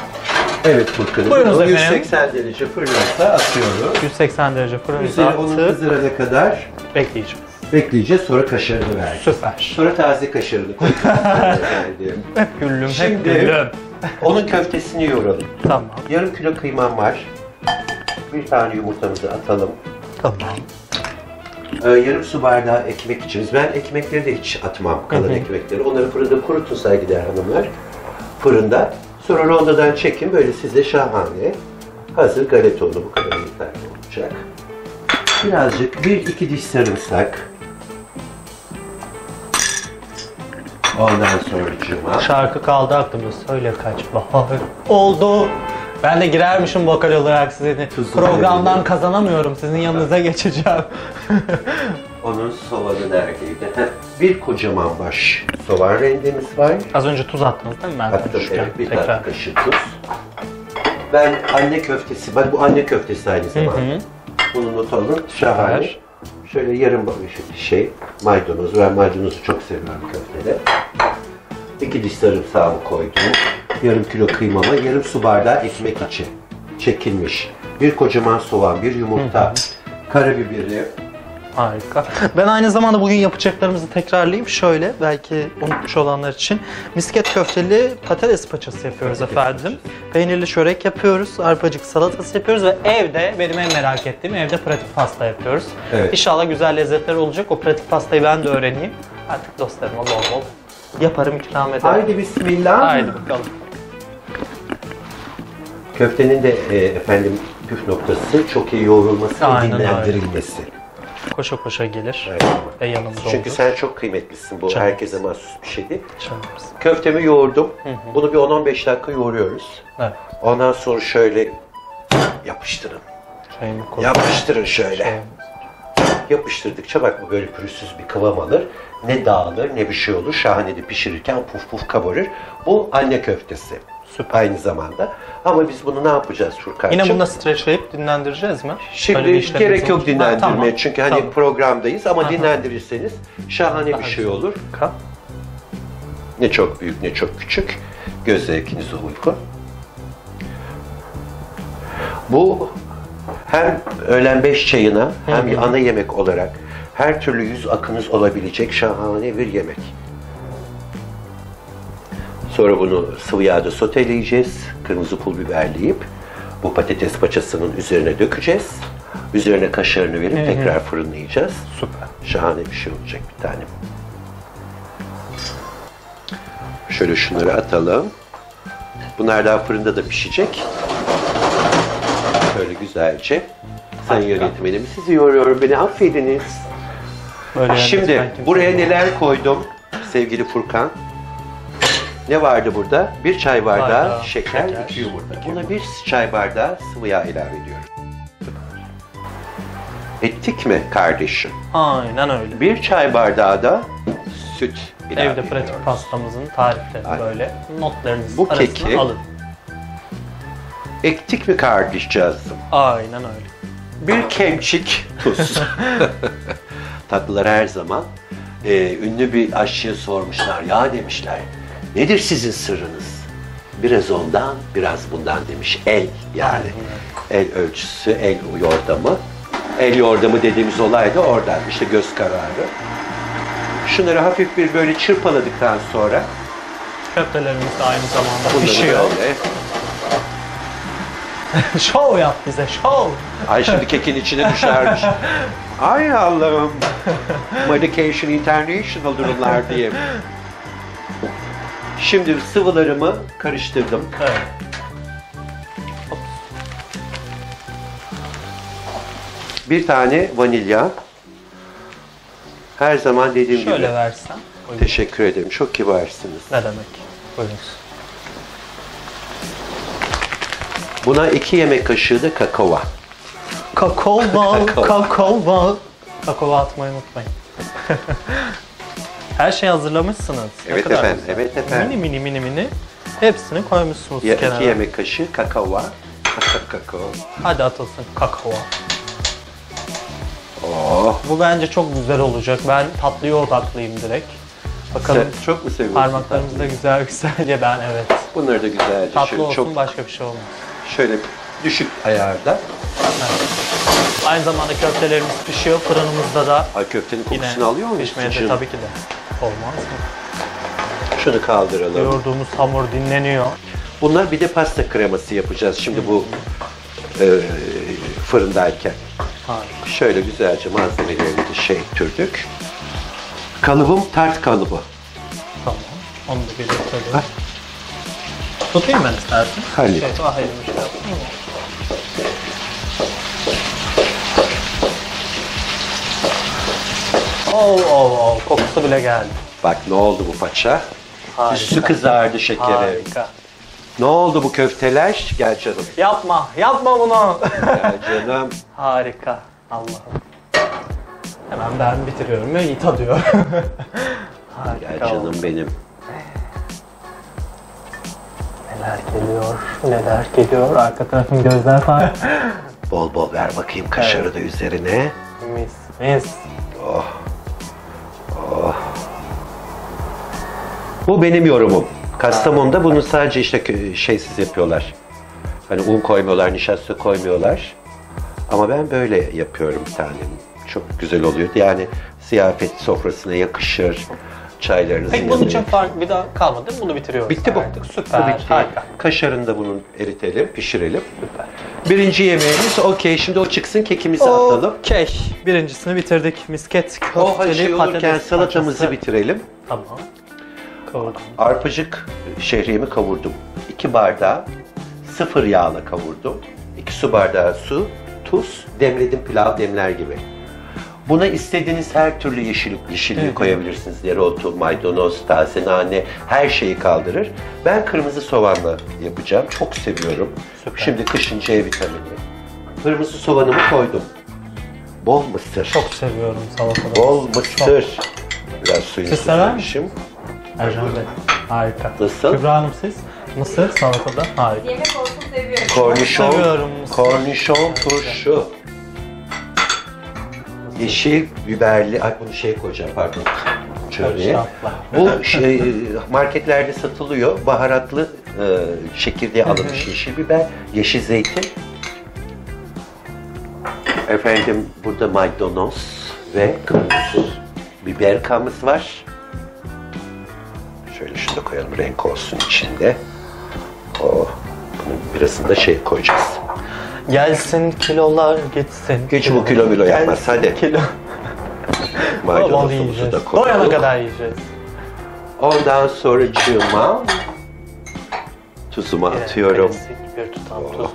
Evet Furkan'ım. Buyurunuz efendim. 180 derece fırınsa atıyoruz. 180 derece fırınıza Üzeri onun atıp kızarana kadar bekleyeceğiz. bekleyeceğiz. Sonra kaşarını vereceğiz. Süper. Sonra taze kaşarını koyacağız. Hep güllüm, hep Şimdi- güllüm. Onun köftesini yoğuralım. Tamam, Yarım kilo kıymam var. Bir tane yumurtamızı atalım. tamam. Ee, yarım su bardağı ekmek içiniz. Ben ekmekleri de hiç atmam, hı. ekmekleri. Onları fırında kurutun saygıdeğer hanımlar. Fırında. Sonra rondodan çekin böyle size şahane. Hazır galeta oldu bu kadar yeterli olacak. Birazcık bir iki diş sarımsak. Ondan sonra cuma. Şarkı kaldı aklımda. Söyle kaç bahar oldu. Ben de girermişim vokal olarak sizin Tuzlu programdan verelim. kazanamıyorum. Sizin yanınıza geçeceğim. Onun soğanı neredeydi? Heh, Bir kocaman baş soğan rendemiz var. Az önce tuz attınız değil mi? Ben Attım evet bir Tekrar. tatlı kaşığı tuz. Ben anne köftesi, bak bu anne köftesi aynı zamanda. hı. Bunu not alın, şahane. Şöyle yarım şey, maydanoz. Ben maydanozu çok seviyorum köftede. İki diş sarımsağımı koydum. Yarım kilo kıymama, yarım su bardağı ekmek içi. Çekilmiş. Bir kocaman soğan, bir yumurta, karabiberi, Harika. Ben aynı zamanda bugün yapacaklarımızı tekrarlayayım. Şöyle belki unutmuş olanlar için. Misket köfteli patates paçası yapıyoruz Patates efendim. Peynirli çörek yapıyoruz. Arpacık salatası yapıyoruz ve evde benim en merak ettiğim evde pratik pasta yapıyoruz. Evet. İnşallah güzel lezzetler olacak. O pratik pastayı ben de öğreneyim. Artık dostlarıma bol bol yaparım ikram ederim. Haydi bismillah. Haydi bakalım. Köftenin de e, efendim püf noktası çok iyi yoğrulması ve Aynen öyle. Koşa koşa gelir Evet. ve yanımda Çünkü olur. sen çok kıymetlisin. Bu Canım. herkese mahsus bir şey değil. Canımız. Köftemi yoğurdum. Bunu bir 10-15 dakika yoğuruyoruz. Evet. Ondan sonra şöyle yapıştırın. Yapıştırın şöyle. Şey- Yapıştırdıkça bak bu böyle pürüzsüz bir kıvam alır. Ne dağılır ne bir şey olur. Şahane de pişirirken puf puf kabarır. Bu anne köftesi. Süper. Aynı zamanda. Ama biz bunu ne yapacağız Furkan'cığım? Yine bunu streçleyip dinlendireceğiz mi? Şimdi gerek yok dinlendirmeye Ha, tamam. çünkü hani Tamam. programdayız ama Aha. dinlendirirseniz şahane bir şey olur. Harika. Ne çok büyük ne çok küçük. Göz zevkinize uygun. Bu hem öğlen beş çayına hem bir ana yemek olarak her türlü yüz akınız olabilecek şahane bir yemek. Sonra bunu sıvı yağda soteleyeceğiz. Kırmızı pul biberleyip bu patates paçasının üzerine dökeceğiz. Üzerine kaşarını verip tekrar fırınlayacağız. Süper. Şahane bir şey olacak bir tanem. Şöyle şunları atalım. Bunlar daha fırında da pişecek. Şöyle güzelce. Sayın yönetmenim sizi yoruyorum beni affediniz. Böyle Şimdi buraya neler koydum sevgili Furkan? Ne vardı burada? Bir çay bardağı Bardağı şeker, şeker, iki yumurta. iki Buna bir çay bardağı sıvı yağ ilave ediyorum. Ettik mi kardeşim? Aynen öyle. Bir çay bardağı da süt ilave Evde pratik ediyoruz. pastamızın tarifleri Aynen. böyle notlarınızı Bu arasına keki- alın. Ektik mi kardeşcağızım? Aynen öyle. Bir kemçik tuz. Tatlılar her zaman. Ee, ünlü bir aşçıya sormuşlar. Ya demişler, nedir sizin sırrınız? Biraz ondan, biraz bundan demiş. El yani. El ölçüsü, el yordamı. El yordamı dediğimiz olay da oradan. İşte göz kararı. Şunları hafif bir böyle çırpaladıktan sonra Köftelerimiz de aynı zamanda bunları pişiyor. böyle şov yap bize şov. Ay şimdi kekin içine düşermiş. Ay Allah'ım. Medication International durumlar diye. Şimdi sıvılarımı karıştırdım. Evet. Bir tane vanilya. Her zaman dediğim Şöyle gibi. versen. Uygun. Teşekkür ederim. Çok kibarsınız. Ne demek? Buyurun. Buna iki yemek kaşığı da kakao. Kakao Kakao. kakao. Kakao atmayı unutmayın. Her şeyi hazırlamışsınız. Evet efendim, güzel. evet efendim. Mini mini mini mini. Hepsini koymuşsunuz Ya, kenara. iki yemek kaşığı kakao. kakao. Hadi atılsın kakao. Oh. Bu bence çok güzel olacak. Ben tatlıya odaklıyım direkt. Bakalım Sen çok mu seviyorsun? parmaklarımız da tatlıyı? güzel güzel ya ben evet. Bunları da güzelce Tatlı şöyle olsun çok başka bir şey olmaz. şöyle düşük ayarda. Aynı zamanda köftelerimiz pişiyor. Fırınımızda da Ay köftenin kokusunu alıyor muyuz? pişmeye de tabii ki de. Olmaz mı? Şunu kaldıralım. Yoğurduğumuz hamur dinleniyor. Bunlar bir de pasta kreması yapacağız şimdi bu e, fırındayken. Harika. Şöyle güzelce malzemeleri de şey türdük. Kalıbım tart kalıbı. Tamam. Onu da birlikte Ha. Tutayım ben istersen. Hadi. Şey, ah elimi şey yaptım Oh oh oh kokusu bile geldi. Bak ne oldu bu paça? Üstü kızardı şekeri. Harika. Ne oldu bu köfteler? Gel canım. Yapma, yapma bunu. Gel canım. Harika. Allah'ım. Hemen ben bitiriyorum ve iyi tadıyor. Gel Harika. canım oldu. benim. Neler geliyor, neler geliyor. Arka tarafın gözler falan. Bol bol ver bakayım kaşarı da üzerine. mis, mis. Bu benim yorumum. Kastamonu'da bunu sadece işte şeysiz yapıyorlar. Hani un koymuyorlar, nişasta koymuyorlar. Ama ben böyle yapıyorum bir tane. Çok güzel oluyor. Yani ziyafet sofrasına yakışır. Çaylarınızın Peki bunun için fark bir daha kalmadı değil mi? Bunu bitiriyoruz. Bitti bu. artık. Süper. Bu bitti. Harika. Kaşarını da bunun eritelim, pişirelim. Süper. Birinci yemeğimiz okey. Şimdi o çıksın kekimizi atalım. Okey. Birincisini bitirdik. Misket köfteli O her şey olurken patates salatamızı parçası. bitirelim. Tamam. Kavurdum. Arpacık şehriyemi kavurdum. 2 bardağı sıfır yağla kavurdum. 2 su bardağı su, tuz, demledim pilav demler gibi. Buna istediğiniz her türlü yeşillik, yeşilliği koyabilirsiniz. Dereotu, maydanoz, taze nane her şeyi kaldırır. Ben kırmızı soğanla yapacağım. Çok seviyorum. Süper. Şimdi kışın C vitamini. Kırmızı soğanımı koydum. Bol mısır. Çok seviyorum salataları. Bol mısır. Biraz suyunu Siz. Ercan Bey. Harika. Nasıl? Kübra Hanım siz? Mısır salatada harika. Yemek olsun seviyorum. Kornişon, seviyorum mısır. kornişon turşu. Yeşil biberli, ay bunu şey koyacağım pardon. Karışatla. Bu şey, marketlerde satılıyor. Baharatlı e, çekirdeği alınmış yeşil biber, yeşil zeytin. Efendim burada maydanoz ve kırmızı biber kamız var. Şöyle şunu da koyalım renk olsun içinde. Oh, bunun birazını da şey koyacağız. Gelsin kilolar gitsin. Geç bu kilo milo yapmaz, hadi. Kilo. Bol Maydanozumuzu yiyeceğiz. da koyduk. Doyana kadar yiyeceğiz. Ondan sonra cığıma tuzumu atıyorum. Klasik bir tutam Oh. tuzumuz.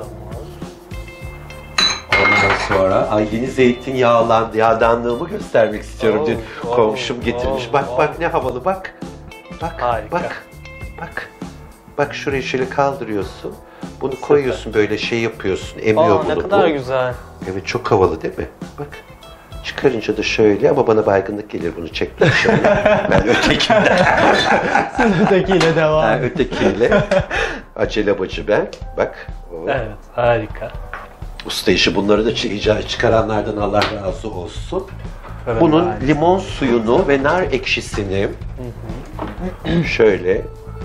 Ondan sonra ay yeni zeytin yağlan, yağdanlığımı göstermek istiyorum. Oh, Dün oh, komşum getirmiş. oh, bak oh. bak ne havalı bak. Bak Harika. bak. Bak. Bak şurayı şöyle kaldırıyorsun. Bunu koyuyorsun böyle şey yapıyorsun. Emiyor Aa, bunu. ne kadar bu. güzel. Evet çok havalı değil mi? Bak. Çıkarınca da şöyle ama bana baygınlık gelir bunu çektim şöyle. ben ötekinden. Ötekiyle devam. Ben ötekiyle. Acele bacı ben. Bak. o. Evet harika. Usta işi bunları da icat çıkaranlardan Allah razı olsun. Bunun limon suyunu ve nar ekşisini şöyle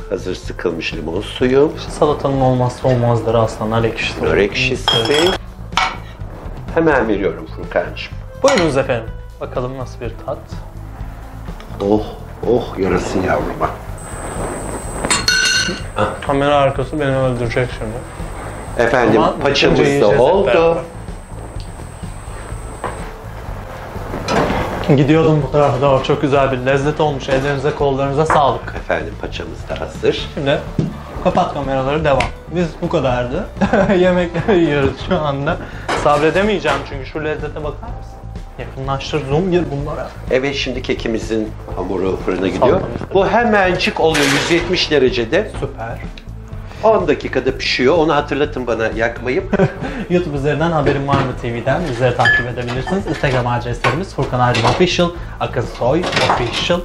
hazır sıkılmış limon suyu, Salatanın olmazsa olmazları aslında nar ekşisi. nar ekşisi. Hemen veriyorum Furkan'cığım. Buyurunuz efendim. Bakalım nasıl bir tat. Oh, oh yarasın yavruma. Kamera arkası beni öldürecek şimdi. Efendim Ama paçamız da oldu. beraber. Gidiyordum bu tarafa doğru. Çok güzel bir lezzet olmuş. Ellerinize kollarınıza sağlık. Efendim paçamız da hazır. Şimdi kapat kameraları devam. Biz bu kadardı. Yemekleri yiyoruz şu anda. Sabredemeyeceğim çünkü şu lezzete bakar mısın? Yakınlaştır, zoom gir bunlara. Evet şimdi kekimizin hamuru fırına gidiyor. Bu hemencik oluyor 170 derecede. Süper. 10 dakikada pişiyor. Onu hatırlatın bana yakmayıp. YouTube üzerinden Haberin Var mı TV'den bizleri takip edebilirsiniz. Instagram adreslerimiz Furkan Aydın Official, Akasoy Official.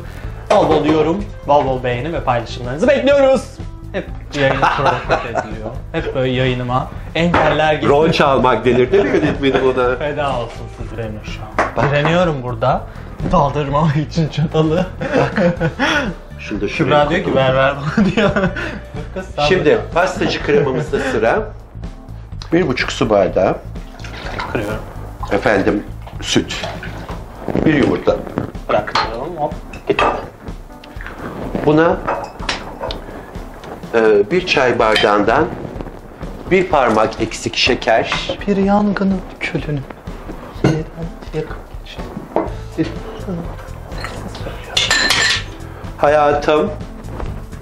Bol bol yorum, bol bol beğeni ve paylaşımlarınızı bekliyoruz. Hep yayın provoke ediliyor. Hep böyle yayınıma engeller gibi. Rol çalmak denir değil mi yönetmenim ona? Feda olsun siz benimle şu an. Direniyorum burada. Daldırmam için çatalı. Şunu da şuraya Kübra diyor ki koydum. ver ver bana diyor. Kız sabret. Şimdi pastacı kremamızda sıra. Bir buçuk su bardağı. kırıyorum. Efendim süt. Bir yumurta. Bıraktıralım hop. Gitti. Buna e, bir çay bardağından bir parmak eksik şeker. Bir yangının külünü yeniden yakıp geçin. Hayatım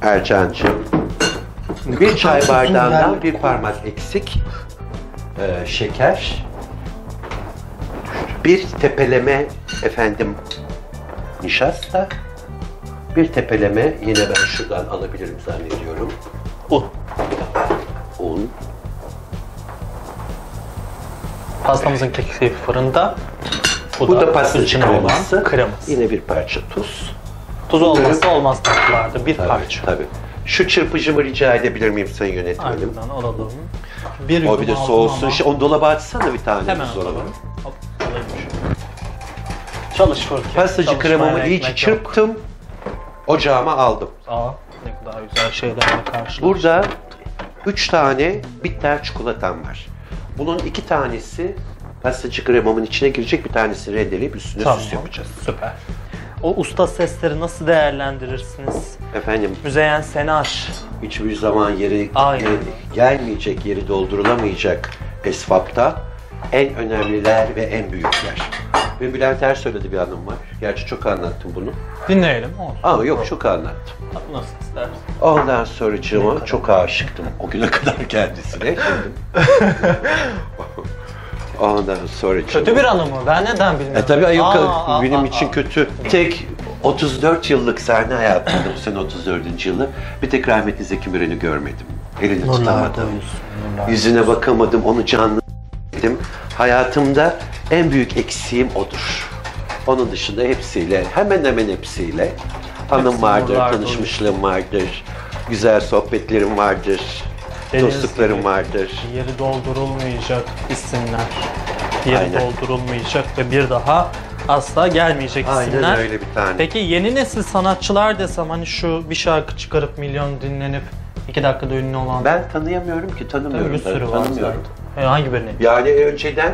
Ercan'cığım Bir çay bardağından bir parmak eksik e, şeker. Bir tepeleme efendim nişasta. Bir tepeleme yine ben şuradan alabilirim zannediyorum. Un. Un. Pastamızın keki fırında. Bu da pastacı içine olan kreması. kreması. Yine bir parça tuz. Tuz olmazsa olmaz tatlılarda. Bir Tabii, parça. tabii. Şu çırpıcımı rica edebilir miyim sayın yönetmenim? Aynen alalım. Bir O bir de soğusun. ama Şey, onu dolaba atsana bir tane. Hemen alalım. Hop, alayım. Çalış Furki. Pastacı kremamı iyice ekmek yok. çırptım. Ocağıma aldım. Aa, ne kadar güzel şeylerle karşılaştık. Burada üç tane bitter çikolatam var. Bunun iki tanesi pastacı kremamın içine girecek, bir tanesi rendeleyip üstüne Tamam. süs yapacağız. Süper. O usta sesleri nasıl değerlendirirsiniz? Efendim Müzeyyen Senar. hiçbir zaman yeri Aynen. e, gelmeyecek, yeri doldurulamayacak esvapta en önemliler ve en büyükler. Benim Bülent Er söyledi bir anım var. Gerçi çok anlattım bunu. Dinleyelim. Olsun. Ama yok çok anlattım. Nasıl istersin? Ondan sonra çok aşıktım o güne kadar kendisine. Şimdi. Ondan sonra Kötü bir anı mı? Ben neden bilmiyorum. E tabii ayıp Aa, benim aa, için aa. kötü. Tek 34 yıllık sahne hayatımda bu sene 34. yılı bir tek rahmetli Zeki Müren'i görmedim. Elini Nurlarda tutamadım. Yüzüne bakamadım, onu canlı dedim. Hayatımda en büyük eksiğim odur. Onun dışında hepsiyle, hemen hemen hepsiyle anım Hepsi vardır, tanışmışlığım vardır, güzel sohbetlerim vardır, Deniz dostluklarım gibi. vardır. Yeri doldurulmayacak isimler. Yeri Aynen. doldurulmayacak ve bir daha asla gelmeyecek isimler. Aynen öyle bir tane. Peki yeni nesil sanatçılar desem hani şu bir şarkı çıkarıp milyon dinlenip iki dakikada ünlü olan Ben tanıyamıyorum ki, tanımıyorum. bir sürü var tanımıyorum. E, hangi birini? Yani önceden,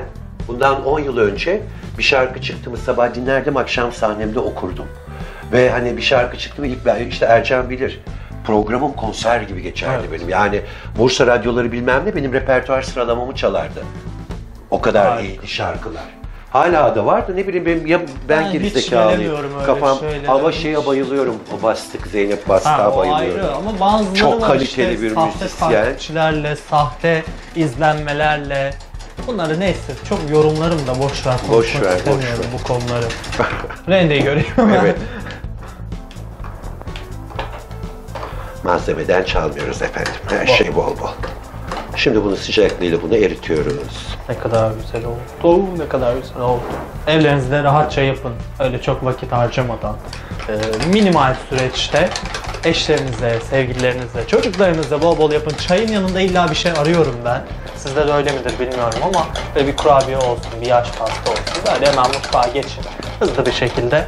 bundan 10 yıl önce bir şarkı çıktı mı sabah dinlerdim, akşam sahnemde okurdum. Ve hani bir şarkı çıktı mı ilk ben, işte Ercan bilir. Programım konser gibi geçerdi Evet. benim. Yani Bursa radyoları bilmem ne benim repertuar sıralamamı çalardı. O kadar Harika. iyiydi şarkılar. Hala da vardı ne bileyim benim ya ben, Ben geri hiç zekalıyım. gelemiyorum öyle Kafam hiç. şeye bayılıyorum. O bastık Zeynep Bastık'a bayılıyorum. ayrı ama bazıları Çok var kaliteli işte, bir sahte müzisyen. sahte izlenmelerle. Bunları neyse çok yorumlarım da boş ver. Boş ver, boş ver. bu konuları. Rendeyi görüyorum. Evet. Malzemeden çalmıyoruz efendim. Her şey bol bol. Şimdi bunu sıcaklığıyla bunu eritiyoruz. Ne kadar güzel oldu. Ne kadar güzel oldu. Evlerinizde rahatça yapın. Öyle çok vakit harcamadan. Ee, minimal süreçte eşlerinizle, sevgililerinizle, çocuklarınızla bol bol yapın. Çayın yanında illa bir şey arıyorum ben. Sizde de öyle midir bilmiyorum ama böyle bir kurabiye olsun, bir yaş pasta olsun. Böyle hemen mutfağa geçin. Hızlı bir şekilde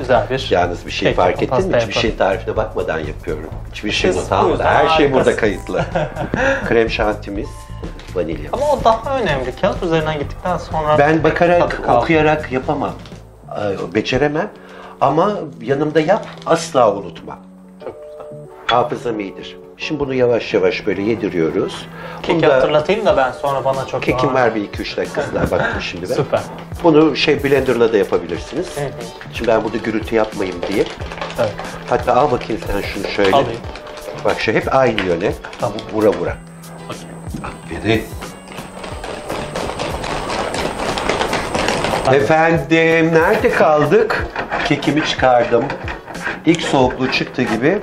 güzel bir Yalnız bir şey kek fark ettin mi? Hiçbir şey tarifine bakmadan yapıyorum. Hiçbir şey not almadan. Her şey burada kayıtlı. Krem şantimiz, vanilya. Ama o daha önemli. Kağıt üzerinden gittikten sonra Ben bakarak, okuyarak yapamam. Beceremem. Ama yanımda yap, asla unutma. Çok güzel. Hafızam iyidir. Şimdi bunu yavaş yavaş böyle yediriyoruz. Keki Bunda hatırlatayım da ben sonra bana çok kekim var bir iki üç dakikasına baktım şimdi ben. Süper. Bunu şey blenderla da yapabilirsiniz. hı. Şimdi ben burada gürültü yapmayayım diye. Evet. Hatta al bakayım sen şunu şöyle. Alayım. Bak şu hep aynı yöne. Tamam. Vura vura. Aferin. Efendim nerede kaldık? Kekimi çıkardım. İlk soğukluğu çıktı gibi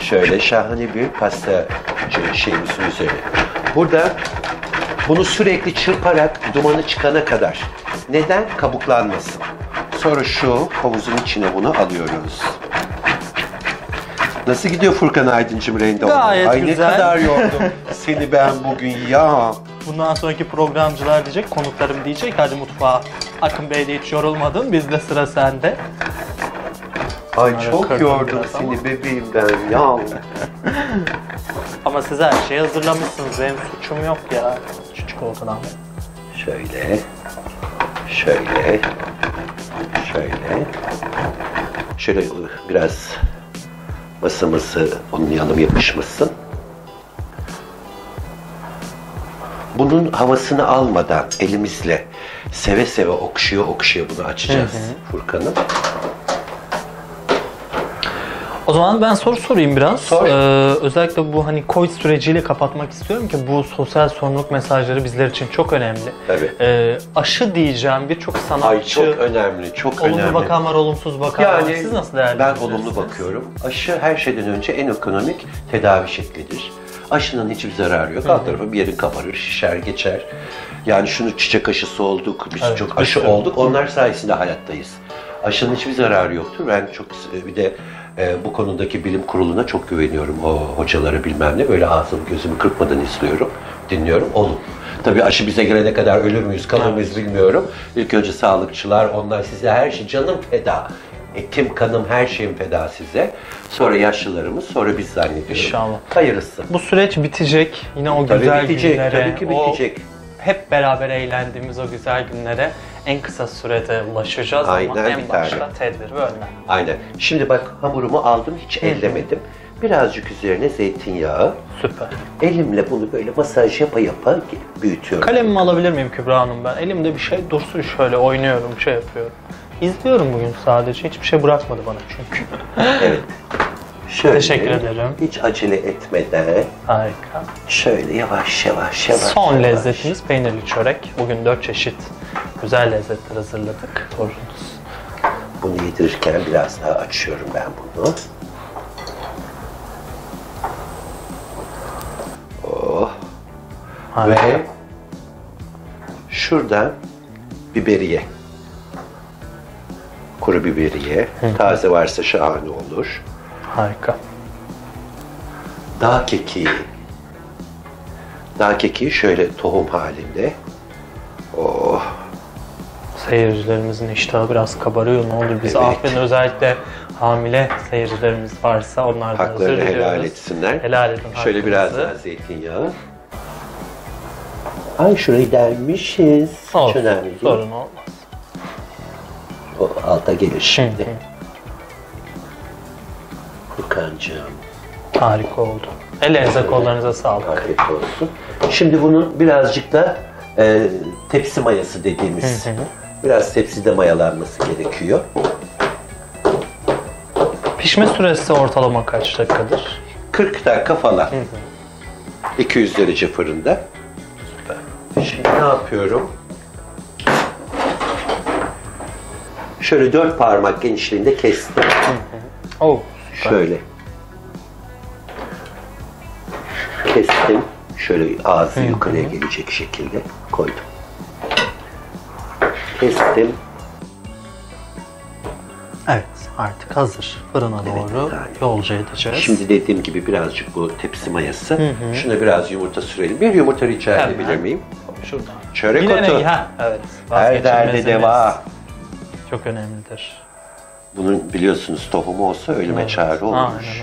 şöyle şahane bir pasta şeyimizin üzerine. Burada bunu sürekli çırparak dumanı çıkana kadar. Neden? Kabuklanmasın. Sonra şu havuzun içine bunu alıyoruz. Nasıl gidiyor Furkan Aydıncım Rende? Gayet Ay güzel. ne kadar yordum seni ben bugün ya. Bundan sonraki programcılar diyecek, konuklarım diyecek hadi mutfağa. Akın Bey de hiç yorulmadın, bizde sıra sende. Ay çok kırdım yordum biraz seni ama. bebeğim ben ya. Ama siz her şeyi hazırlamışsınız, benim suçum yok ya. Küçük ortadan. Şöyle. Şöyle. Şöyle. Şöyle biraz masamızı unlayalım yapışmasın. Bunun havasını almadan elimizle seve seve okşuyor okşuyor bunu açacağız. Furkan'ım. O zaman ben soru sorayım biraz. Sor. Ee, özellikle bu hani Covid süreciyle kapatmak istiyorum ki bu sosyal sorumluluk mesajları bizler için çok önemli. Tabii. Ee, aşı diyeceğim birçok sanatçı Ay çok önemli, çok olumlu önemli. bakan var, olumsuz bakan var. Yani Siz nasıl ben değerlendiriyorsunuz? olumlu bakıyorum. Aşı her şeyden önce en ekonomik tedavi şeklidir. Aşının hiçbir zararı yok. Alt tarafı bir yerin kabarır, şişer, geçer. Yani şunu çiçek aşısı olduk, biz Evet, çok aşı olduk. Onlar sayesinde hayattayız. Aşının hiçbir zararı yoktur. Ben çok bir de e, bu konudaki bilim kuruluna çok güveniyorum. O hocalara bilmem ne. Böyle ağzımı gözümü kırpmadan izliyorum, dinliyorum. Olun. Tabii aşı bize gelene kadar ölür müyüz, kalır mıyız bilmiyorum. İlk önce sağlıkçılar, onlar size her şey, canım feda. Etim, kanım, her şeyim feda size. Sonra yaşlılarımız, sonra biz zannediyorum. İnşallah. Hayırlısı. Bu süreç bitecek. Yine o Tabii güzel bitecek, günlere, tabii ki o bitecek. hep beraber eğlendiğimiz o güzel günlere en kısa sürede ulaşacağız ama Aynen, en bir tane. başta tedbir ve önlem. Aynen. Şimdi bak hamurumu aldım, hiç ellemedim. Birazcık üzerine zeytinyağı. Süper. Elimle bunu böyle masaj yapa yapa büyütüyorum. Kalemimi alabilir miyim Kübra Hanım ben? Elimde bir şey dursun şöyle oynuyorum, şey yapıyorum. İzliyorum bugün sadece. Hiçbir şey bırakmadı bana çünkü. Evet. Şöyle, Teşekkür ederim. Hiç acele etmeden Harika. şöyle yavaş yavaş yavaş. Son yavaş. lezzetimiz peynirli çörek. Bugün dört çeşit güzel lezzetler hazırladık. Torunuz. Bunu yedirirken biraz daha açıyorum ben bunu. Oh. Harika. Ve şuradan biberiye. Kuru biberiye. Taze varsa şahane olur. Harika. Dağ kekiği. Dağ kekiği şöyle tohum halinde. Oh. Seyircilerimizin iştahı biraz kabarıyor. Ne olur bizi Evet. affedin. Özellikle hamile seyircilerimiz varsa onlardan Haklarını özür helal diliyoruz. etsinler. Helal edin Şöyle biraz hakkınızı. daha zeytinyağı. Ay şurayı delmişiz. Hiç Olsun, önemli değil. Sorun olmaz. O alta gelir Hı şimdi. hı. Furkancığım. Harika oldu. Ellerinize kollarınıza sağlık. Afiyet olsun. Şimdi bunu birazcık da e, tepsi mayası dediğimiz biraz tepside mayalanması gerekiyor. Pişme süresi ortalama kaç dakikadır? 40 dakika falan. 200 derece fırında. Şimdi ne yapıyorum? Şöyle dört parmak genişliğinde kestim. Oh, Şöyle. Kestim. Şöyle ağzı yukarıya gelecek şekilde koydum. Kestim. Evet, artık hazır. Fırına doğru yani. yolcu edeceğiz. Şimdi dediğim gibi birazcık bu tepsi mayası. Şuna biraz yumurta sürelim. Bir yumurta rica Hemen. edebilir miyim? şuradan. Çörek Yine otu. ne? Ha, evet. Her derde deva. Çok önemlidir. Bunun biliyorsunuz tohumu olsa ölüme Evet. çare olmuş.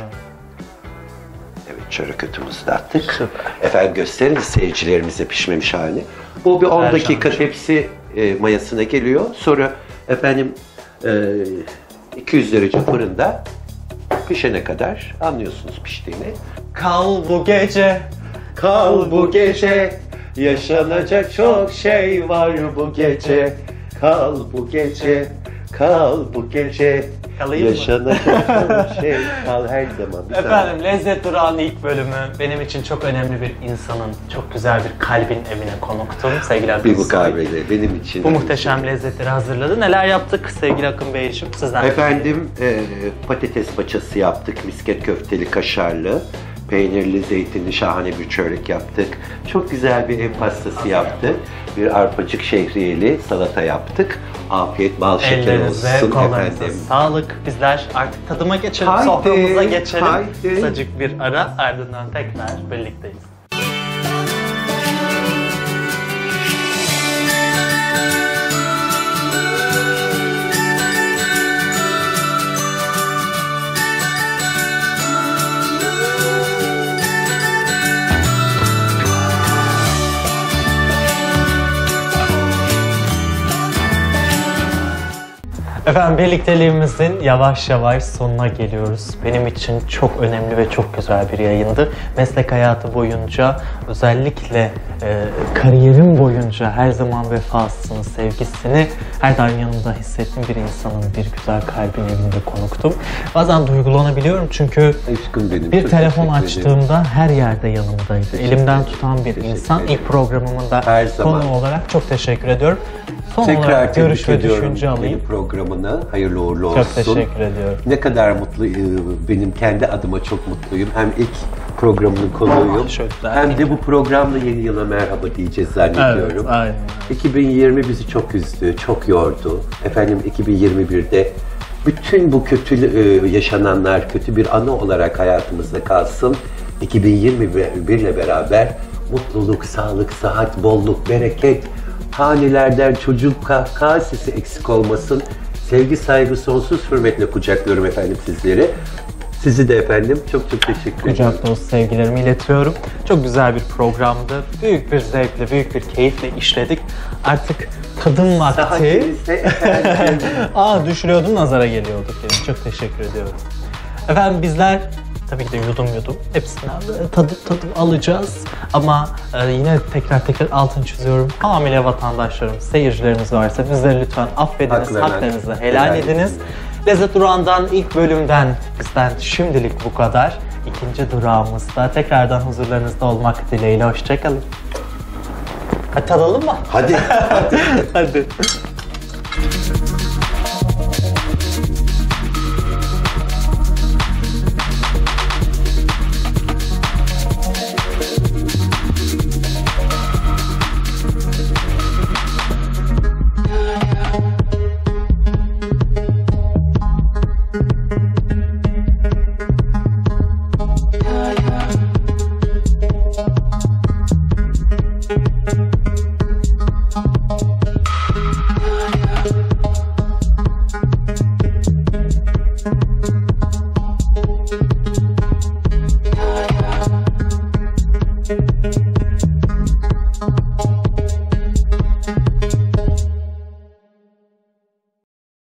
Evet çörek ötümüzü de attık. Süper. Efendim gösteririz seyircilerimize pişmemiş halini. Bu bir 10 Ver dakika tepsi e, mayasına geliyor. Sonra efendim e, 200 derece fırında pişene kadar anlıyorsunuz piştiğini. Kal bu gece. Kal bu gece, yaşanacak çok şey var bu gece. Kal bu gece, kal bu gece. Kalayım yaşanacak şey. Kal her zaman. Bir Efendim Lezzet Durağı'nın ilk bölümü benim için çok önemli bir insanın, çok güzel bir kalbin evine konuktum. Sevgili Akın Bir Soy. mukabele benim için. Bu muhteşem lezzetleri hazırladı. Neler yaptık sevgili Akın Beyciğim sizden? Efendim e, patates paçası yaptık, misket köfteli kaşarlı, peynirli zeytinli şahane bir çörek yaptık. Çok güzel bir ev pastası yaptık. Bir arpacık şehriyeli salata yaptık. Afiyet bal şeker Ellerinize, olsun kollarınıza efendim. sağlık. Bizler artık tadıma geçelim, Haydi, soframıza geçelim. haydi. Kısacık bir ara ardından tekrar birlikteyiz. Efendim birlikteliğimizin yavaş yavaş sonuna geliyoruz. Benim için çok önemli ve çok güzel bir yayındı. Meslek hayatı boyunca özellikle e, kariyerim boyunca her zaman vefasını, sevgisini her daim yanımda hissettiğim bir insanın bir güzel kalbin evinde konuktum. Bazen duygulanabiliyorum çünkü Aşkım benim. bir çok telefon teşekkür açtığımda her yerde yanımdaydı. Elimden tutan bir teşekkür insan. ederim. İlk programımın da Her zaman. konu olarak çok teşekkür ediyorum. Son Tekrar olarak tebrik görüş ve ediyorum düşünce yeni alayım. programına. Hayırlı uğurlu olsun. Çok teşekkür ediyorum. Ne kadar mutlu, e, benim kendi adıma çok mutluyum. Hem ilk programının konuğuyum. Hem de bu programla yeni yıla merhaba diyeceğiz zannediyorum. Evet, aynen. 2020 bizi çok üzdü, çok yordu. Efendim 2021'de bütün bu kötü e, yaşananlar kötü bir anı olarak hayatımızda kalsın. 2021 ile beraber mutluluk, sağlık, sıhhat, bolluk, bereket, hanelerden çocuk ka- kasesi eksik olmasın. Sevgi, saygı, sonsuz hürmetle kucaklıyorum efendim sizleri. Sizi de efendim çok çok teşekkür ederim. Kucak dolusu sevgilerimi iletiyorum. Çok güzel bir programdı. Büyük bir zevkle, büyük bir keyifle işledik. Artık tadım vakti. Aa düşürüyordum nazara geliyorduk yani. Çok teşekkür ediyorum. Efendim bizler tabii ki de yudum yudum hepsinden tadım tadım alacağız. Ama e, yine tekrar tekrar altın çiziyorum. Hamile vatandaşlarım, seyircilerimiz varsa bizleri lütfen affediniz, Haklarına haklarınızı helal helal ediniz. edin. Lezzet Durağı'ndan ilk bölümden bizden şimdilik bu kadar. İkinci durağımızda tekrardan huzurlarınızda olmak dileğiyle. Hoşçakalın. Hadi tadalım mı? Hadi. Hadi.